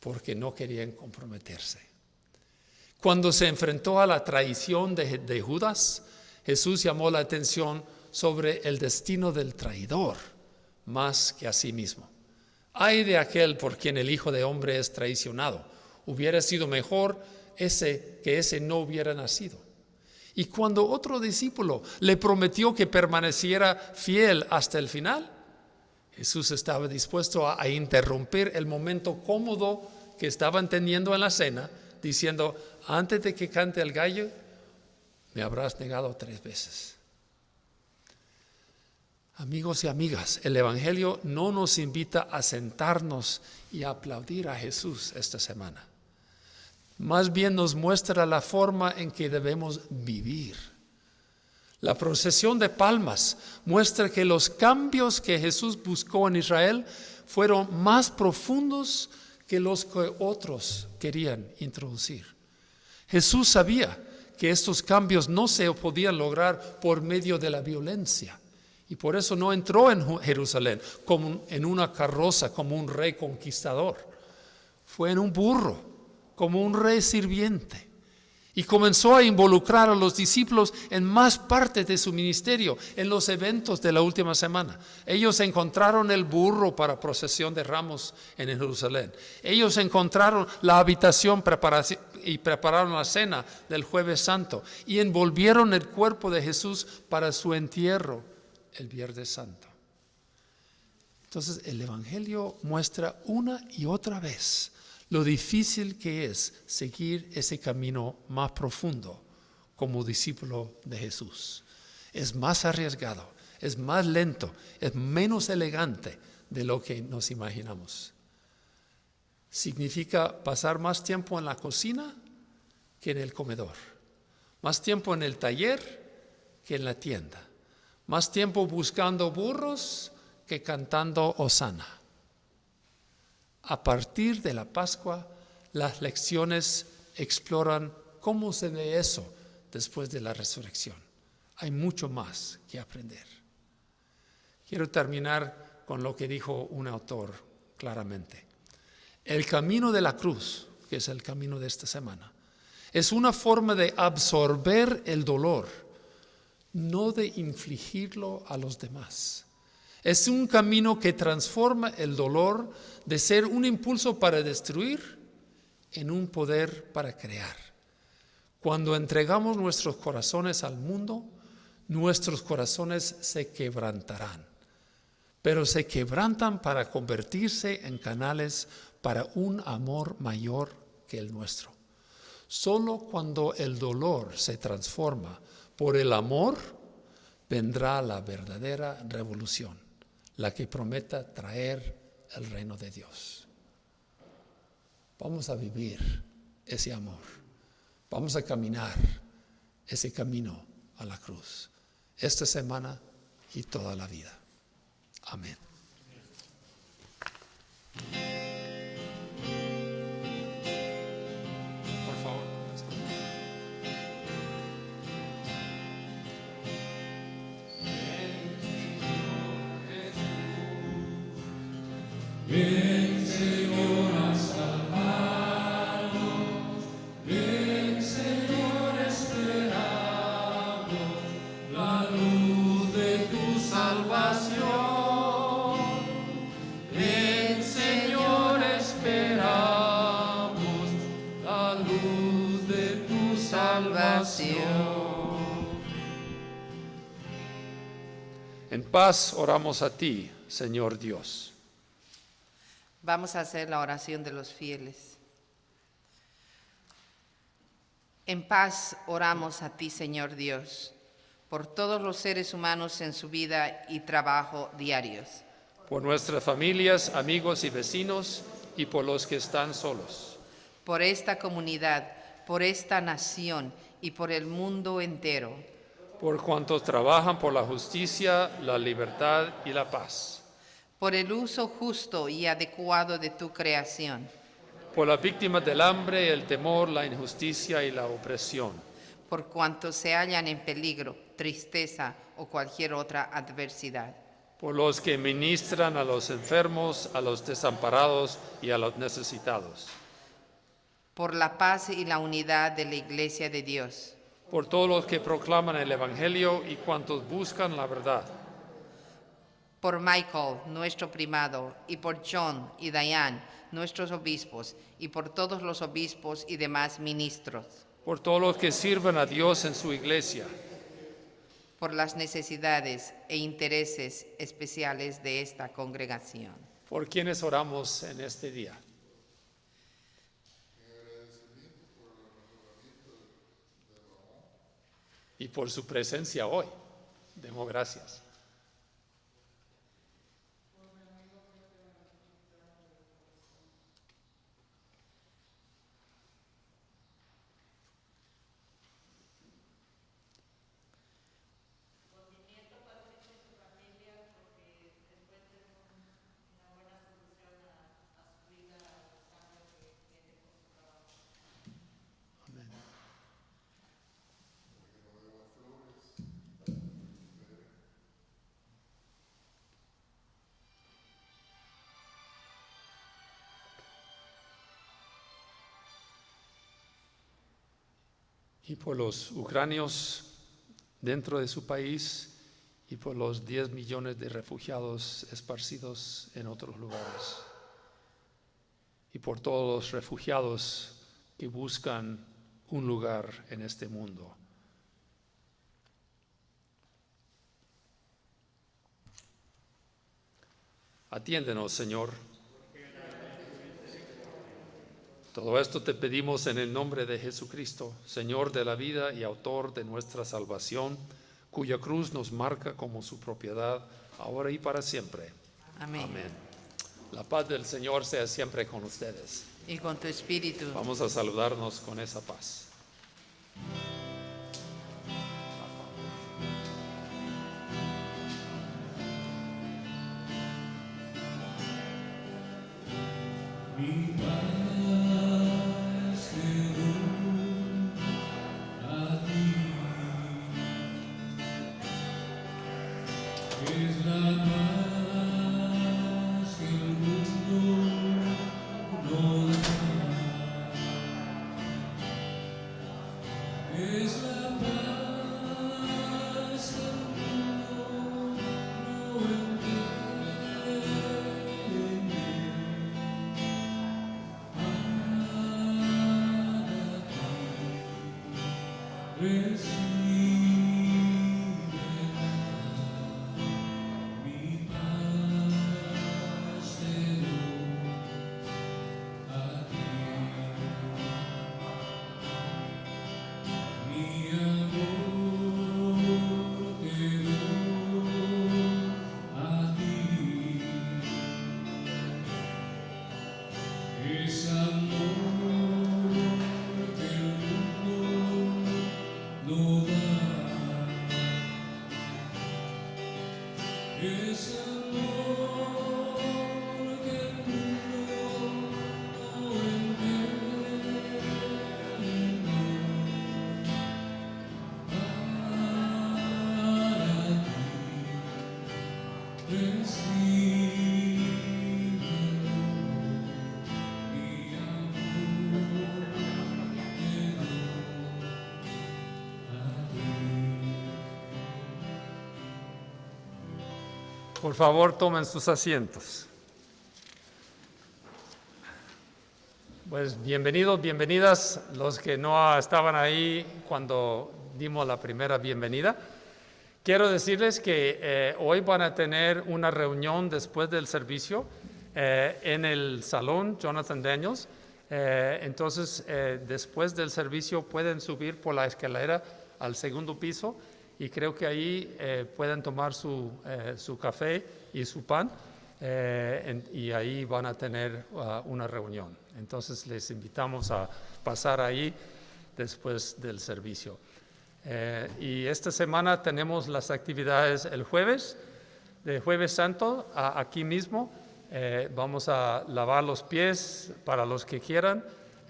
porque no querían comprometerse. Cuando se enfrentó a la traición de, Judas, Jesús llamó la atención sobre el destino del traidor más que a sí mismo. Ay de aquel por quien el Hijo de Hombre es traicionado. Hubiera sido mejor ese que ese no hubiera nacido. Y cuando otro discípulo le prometió que permaneciera fiel hasta el final, Jesús estaba dispuesto a, a interrumpir el momento cómodo que estaban teniendo en la cena, diciendo, antes de que cante el gallo, me habrás negado tres veces. Amigos y amigas, el Evangelio no nos invita a sentarnos y a aplaudir a Jesús esta semana. Más bien nos muestra la forma en que debemos vivir. La procesión de palmas muestra que los cambios que Jesús buscó en Israel fueron más profundos que los que otros querían introducir. Jesús sabía que estos cambios no se podían lograr por medio de la violencia y por eso no entró en Jerusalén como en una carroza como un rey conquistador. Fue en un burro como un rey sirviente y comenzó a involucrar a los discípulos en más partes de su ministerio, en los eventos de la última semana. Ellos encontraron el burro para procesión de ramos en Jerusalén. Ellos encontraron la habitación preparaci- y prepararon la cena del jueves santo y envolvieron el cuerpo de Jesús para su entierro el viernes santo. Entonces el Evangelio muestra una y otra vez lo difícil que es seguir ese camino más profundo como discípulo de Jesús. Es más arriesgado, es más lento, es menos elegante de lo que nos imaginamos. Significa pasar más tiempo en la cocina que en el comedor, más tiempo en el taller que en la tienda, más tiempo buscando burros que cantando Osana. A partir de la Pascua, las lecciones exploran cómo se ve eso después de la resurrección. Hay mucho más que aprender. Quiero terminar con lo que dijo un autor claramente. El camino de la cruz, que es el camino de esta semana, es una forma de absorber el dolor, no de infligirlo a los demás. Es un camino que transforma el dolor de ser un impulso para destruir en un poder para crear. Cuando entregamos nuestros corazones al mundo, nuestros corazones se quebrantarán, pero se quebrantan para convertirse en canales para un amor mayor que el nuestro. Solo cuando el dolor se transforma por el amor, vendrá la verdadera revolución, la que prometa traer el reino de Dios. Vamos a vivir ese amor, vamos a caminar ese camino a la cruz, esta semana y toda la vida. Amén. En paz oramos a ti, Señor Dios. Vamos a hacer la oración de los fieles. En paz oramos a ti, Señor Dios, por todos los seres humanos en su vida y trabajo diarios, por nuestras familias, amigos y vecinos, y por los que están solos, por esta comunidad, por esta nación y por el mundo entero, por cuantos trabajan por la justicia, la libertad y la paz, por el uso justo y adecuado de tu creación, por las víctimas del hambre, el temor, la injusticia y la opresión, por cuanto se hallan en peligro, tristeza o cualquier otra adversidad, por los que ministran a los enfermos, a los desamparados y a los necesitados, por la paz y la unidad de la Iglesia de Dios, por todos los que proclaman el Evangelio y cuantos buscan la verdad, por Michael, nuestro primado, y por John y Diane, nuestros obispos, y por todos los obispos y demás ministros, por todos los que sirven a Dios en su iglesia, por las necesidades e intereses especiales de esta congregación. por quienes oramos en este día. Y por su presencia hoy. Demos gracias. Y por los ucranios dentro de su país y por los 10 millones de refugiados esparcidos en otros lugares. Y por todos los refugiados que buscan un lugar en este mundo. Atiéndenos, Señor. Todo esto te pedimos en el nombre de Jesucristo, Señor de la vida y autor de nuestra salvación, cuya cruz nos marca como su propiedad, ahora y para siempre. Amén. Amén. La paz del Señor sea siempre con ustedes. Y con tu espíritu. Vamos a saludarnos con esa paz. Es Por favor, tomen sus asientos. Pues bienvenidos, bienvenidas los que no estaban ahí cuando dimos la primera bienvenida. Quiero decirles que eh, hoy van a tener una reunión después del servicio eh, en el salón Jonathan Daniels. Eh, entonces, después del servicio pueden subir por la escalera al segundo piso y creo que ahí eh, pueden tomar su, eh, su café y su pan eh, y ahí van a tener ah, una reunión. Entonces, les invitamos a pasar ahí después del servicio. Y esta semana tenemos las actividades el jueves, de Jueves Santo, aquí mismo, vamos a lavar los pies para los que quieran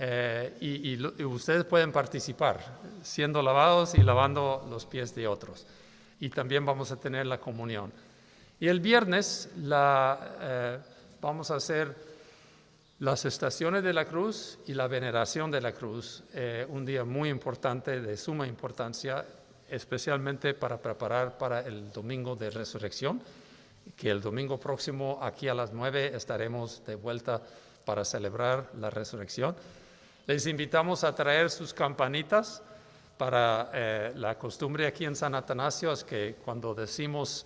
eh, y, ustedes pueden participar siendo lavados y lavando los pies de otros. Y también vamos a tener la comunión. Y el viernes la, eh, vamos a hacer las estaciones de la cruz y la veneración de la cruz, eh, un día muy importante, de suma importancia, especialmente para preparar para el domingo de resurrección, que el domingo próximo aquí a las 9 estaremos de vuelta para celebrar la resurrección. Les invitamos a traer sus campanitas para eh, la costumbre aquí en San Atanasio es que cuando decimos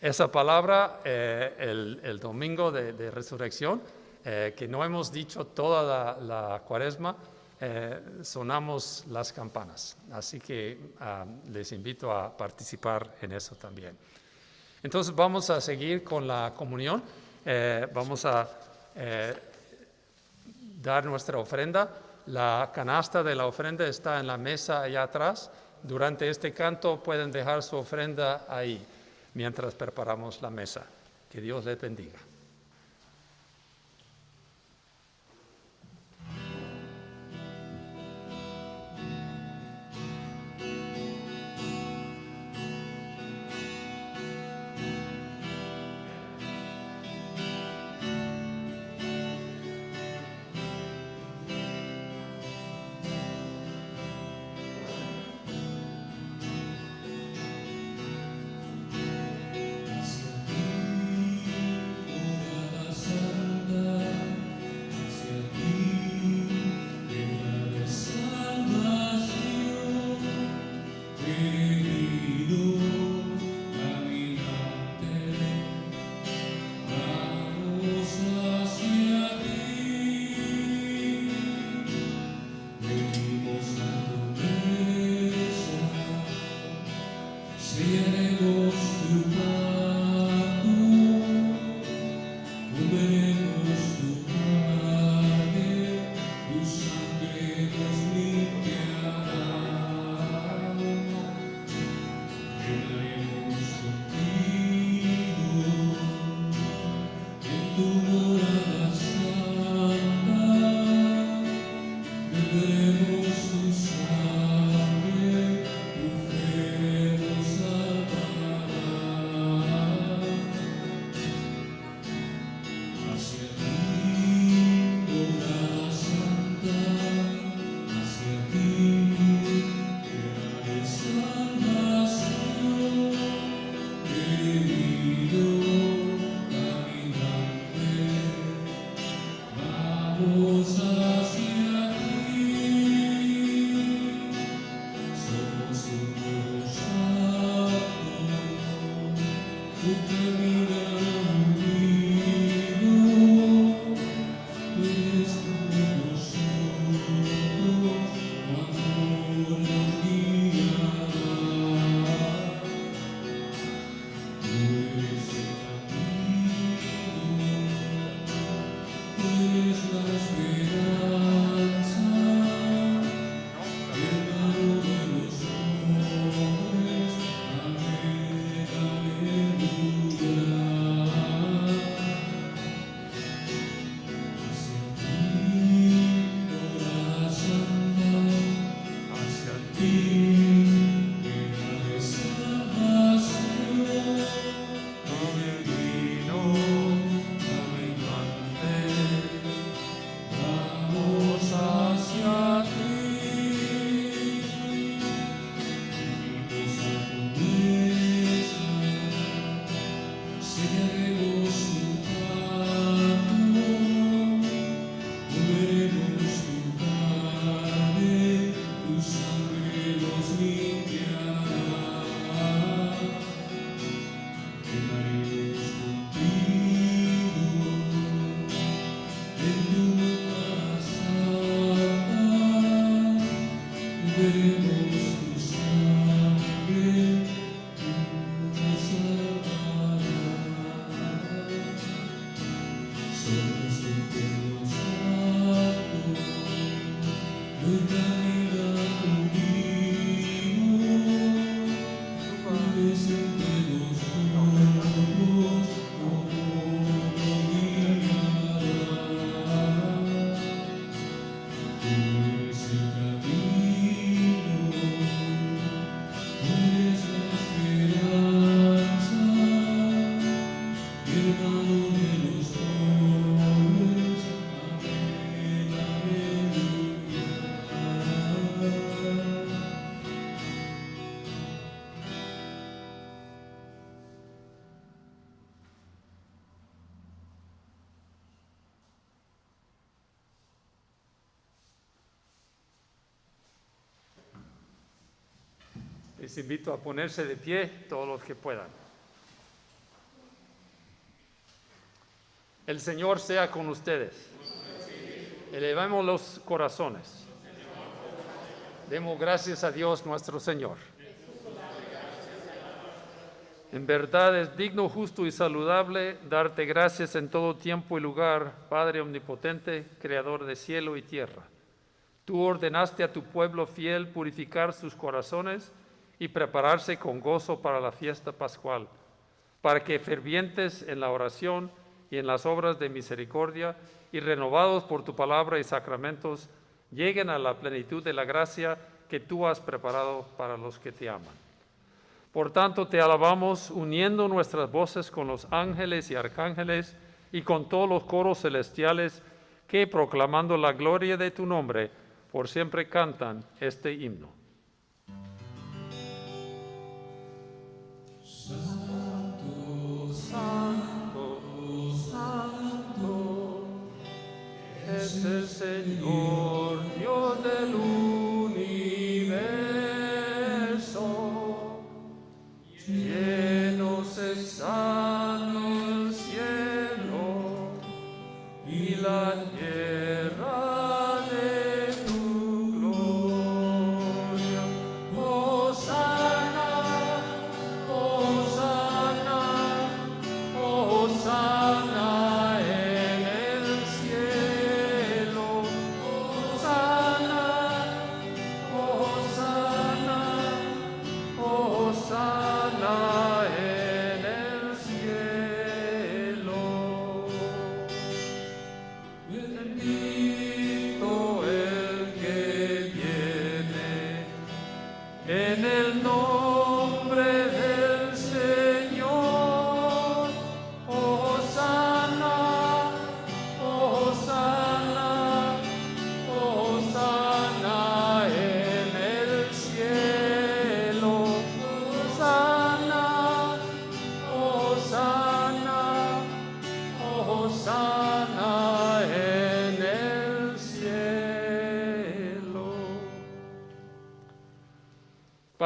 esa palabra eh, el, domingo de, resurrección, eh, que no hemos dicho toda la, cuaresma, sonamos las campanas. Así que ah, les invito a participar en eso también. Entonces vamos a seguir con la comunión. Vamos a dar nuestra ofrenda. La canasta de la ofrenda está en la mesa allá atrás. Durante este canto pueden dejar su ofrenda ahí mientras preparamos la mesa. Que Dios les bendiga. Les invito a ponerse de pie todos los que puedan. El Señor sea con ustedes. Elevemos los corazones. Demos gracias a Dios nuestro Señor. En verdad es digno, justo y saludable darte gracias en todo tiempo y lugar, Padre omnipotente, Creador de cielo y tierra. Tú ordenaste a tu pueblo fiel purificar sus corazones y prepararse con gozo para la fiesta pascual, para que fervientes en la oración y en las obras de misericordia y renovados por tu palabra y sacramentos, lleguen a la plenitud de la gracia que tú has preparado para los que te aman. Por tanto, te alabamos uniendo nuestras voces con los ángeles y arcángeles y con todos los coros celestiales que, proclamando la gloria de tu nombre, por siempre cantan este himno. Es el Señor,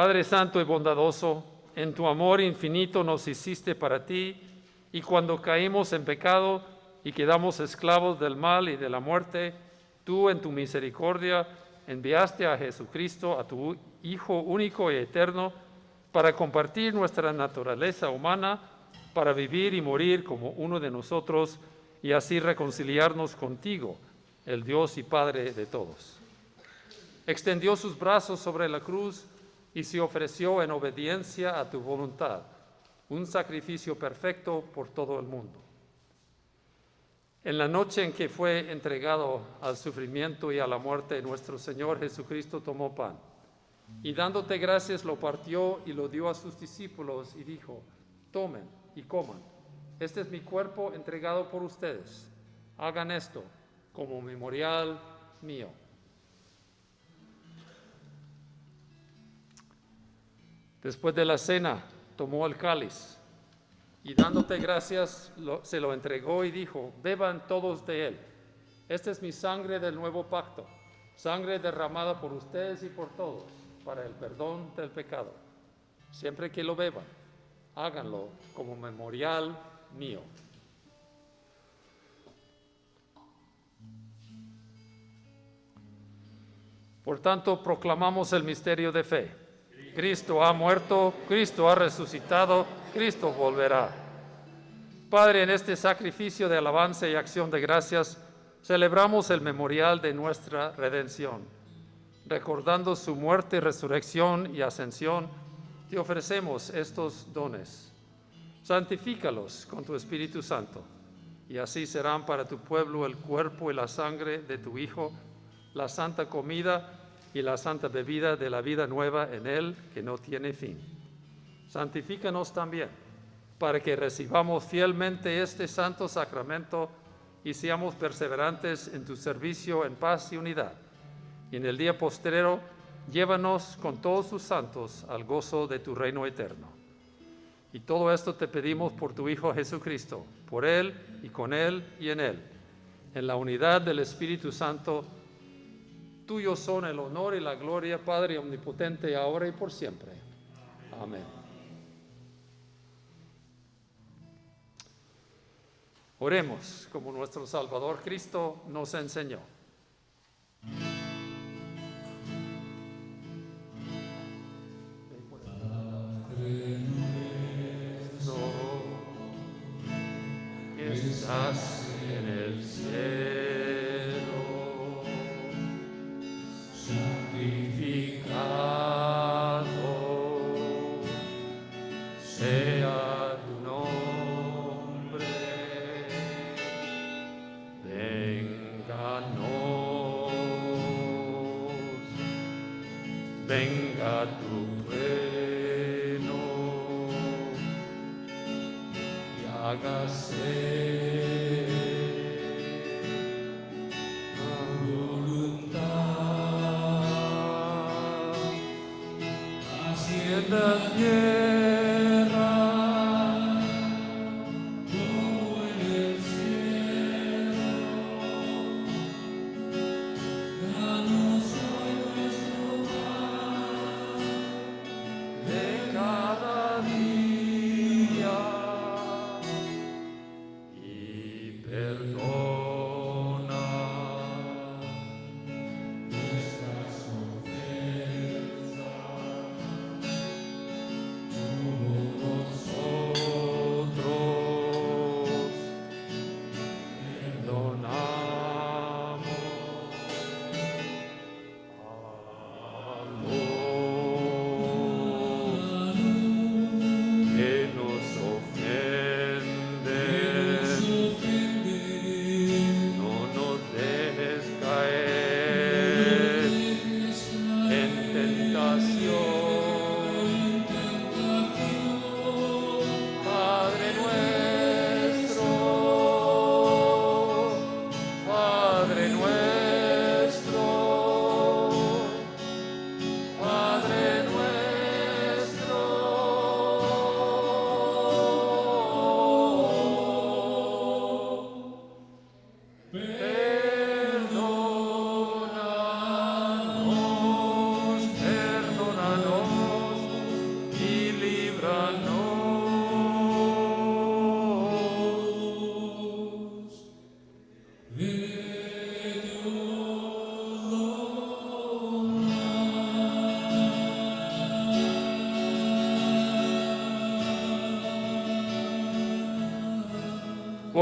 Padre Santo y bondadoso, en tu amor infinito nos hiciste para ti, y cuando caímos en pecado y quedamos esclavos del mal y de la muerte, tú en tu misericordia enviaste a Jesucristo, a tu Hijo único y eterno, para compartir nuestra naturaleza humana, para vivir y morir como uno de nosotros y así reconciliarnos contigo, el Dios y Padre de todos. Extendió sus brazos sobre la cruz y se ofreció en obediencia a tu voluntad, un sacrificio perfecto por todo el mundo. En la noche en que fue entregado al sufrimiento y a la muerte, nuestro Señor Jesucristo tomó pan y dándote gracias lo partió y lo dio a sus discípulos y dijo, tomen y coman, este es mi cuerpo entregado por ustedes, hagan esto como memorial mío. Después de la cena, tomó el cáliz y dándote gracias, se lo entregó y dijo, beban todos de él. Esta es mi sangre del nuevo pacto, sangre derramada por ustedes y por todos para el perdón del pecado. Siempre que lo beban, háganlo como memorial mío. Por tanto, proclamamos el misterio de fe. Cristo ha muerto, Cristo ha resucitado, Cristo volverá. Padre, en este sacrificio de alabanza y acción de gracias, celebramos el memorial de nuestra redención. Recordando su muerte, resurrección y ascensión, te ofrecemos estos dones. Santifícalos con tu Espíritu Santo, y así serán para tu pueblo el cuerpo y la sangre de tu Hijo, la santa comida y la santa bebida de la vida nueva en Él que no tiene fin. Santifícanos también, para que recibamos fielmente este santo sacramento y seamos perseverantes en tu servicio en paz y unidad. Y en el día postrero, llévanos con todos tus santos al gozo de tu reino eterno. Y todo esto te pedimos por tu Hijo Jesucristo, por Él y con Él y en Él, en la unidad del Espíritu Santo. Tuyo son el honor y la gloria, Padre omnipotente, ahora y por siempre. Amén. Oremos como nuestro Salvador Cristo nos enseñó. Nuestro que estás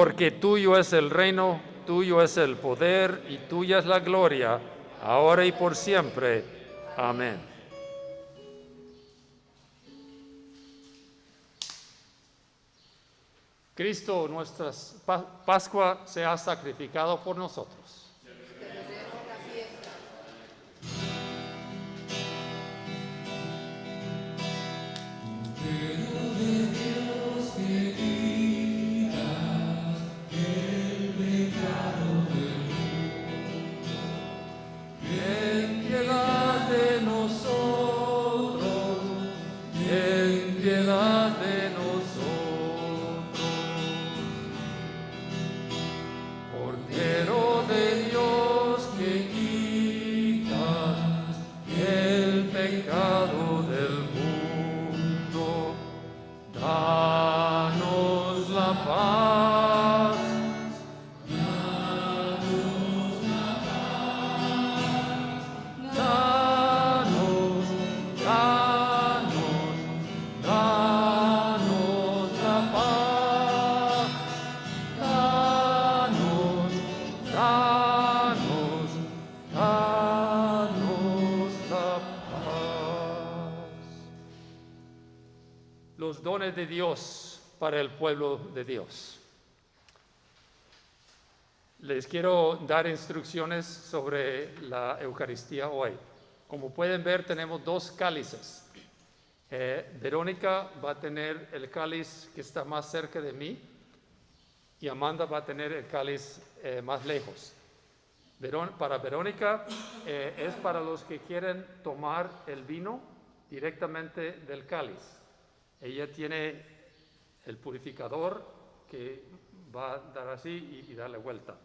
Porque tuyo es el reino, tuyo es el poder y tuya es la gloria, ahora y por siempre. Amén. Cristo, nuestra Pascua, se ha sacrificado por nosotros. Para el pueblo de Dios. Les quiero dar instrucciones sobre la Eucaristía hoy. Como pueden ver, tenemos dos cálices. Eh, Verónica va a tener el cáliz que está más cerca de mí y Amanda va a tener el cáliz eh, más lejos. Verón- para Verónica eh, es para los que quieren tomar el vino directamente del cáliz. Ella tiene el purificador que va a dar así y, darle vuelta.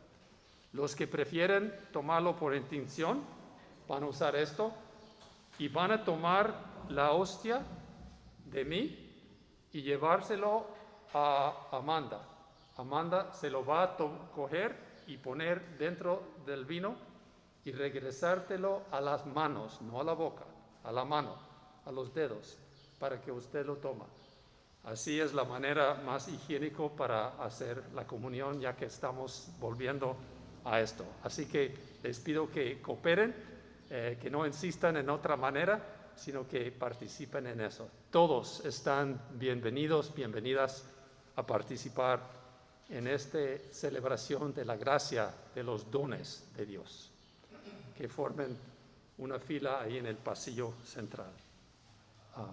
Los que prefieren tomarlo por intención van a usar esto y van a tomar la hostia de mí y llevárselo a Amanda. Amanda se lo va a coger y poner dentro del vino y regresártelo a las manos, no a la boca, a la mano, a los dedos, para que usted lo toma. Así es la manera más higiénico para hacer la comunión, ya que estamos volviendo a esto. Así que les pido que cooperen, eh, que no insistan en otra manera, sino que participen en eso. Todos están bienvenidos, bienvenidas a participar en esta celebración de la gracia de los dones de Dios, que formen una fila ahí en el pasillo central. Ah,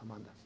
Amanda.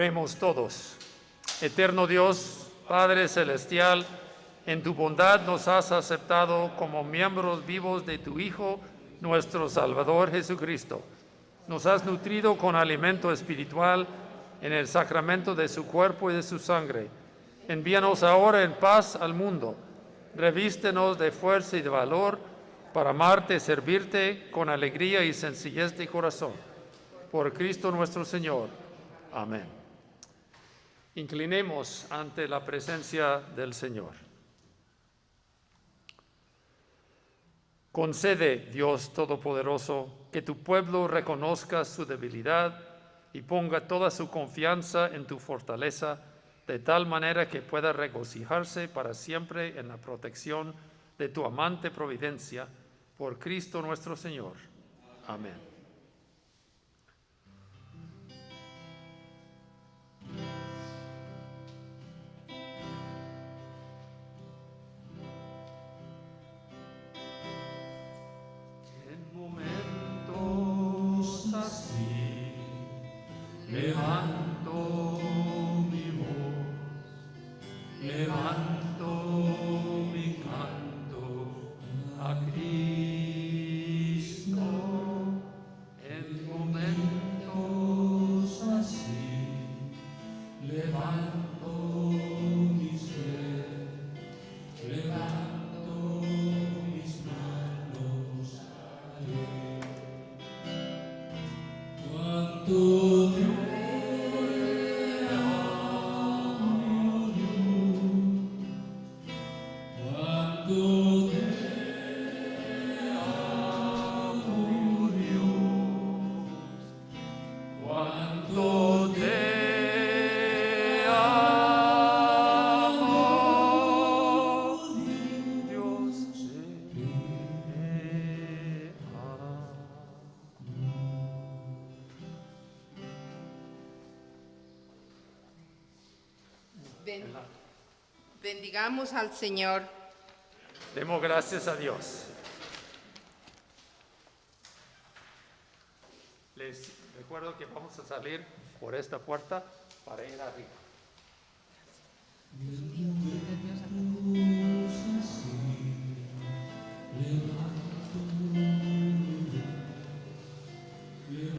Oremos todos. Eterno Dios, Padre Celestial, en tu bondad nos has aceptado como miembros vivos de tu Hijo, nuestro Salvador Jesucristo. Nos has nutrido con alimento espiritual en el sacramento de su cuerpo y de su sangre. Envíanos ahora en paz al mundo. Revístenos de fuerza y de valor para amarte y servirte con alegría y sencillez de corazón. Por Cristo nuestro Señor. Amén. Inclinemos ante la presencia del Señor. Concede, Dios Todopoderoso, que tu pueblo reconozca su debilidad y ponga toda su confianza en tu fortaleza, de tal manera que pueda regocijarse para siempre en la protección de tu amante providencia, por Cristo nuestro Señor. Amén. Bendigamos al Señor. Demos gracias a Dios. Les recuerdo que vamos a salir por esta puerta para ir arriba. Dios mío,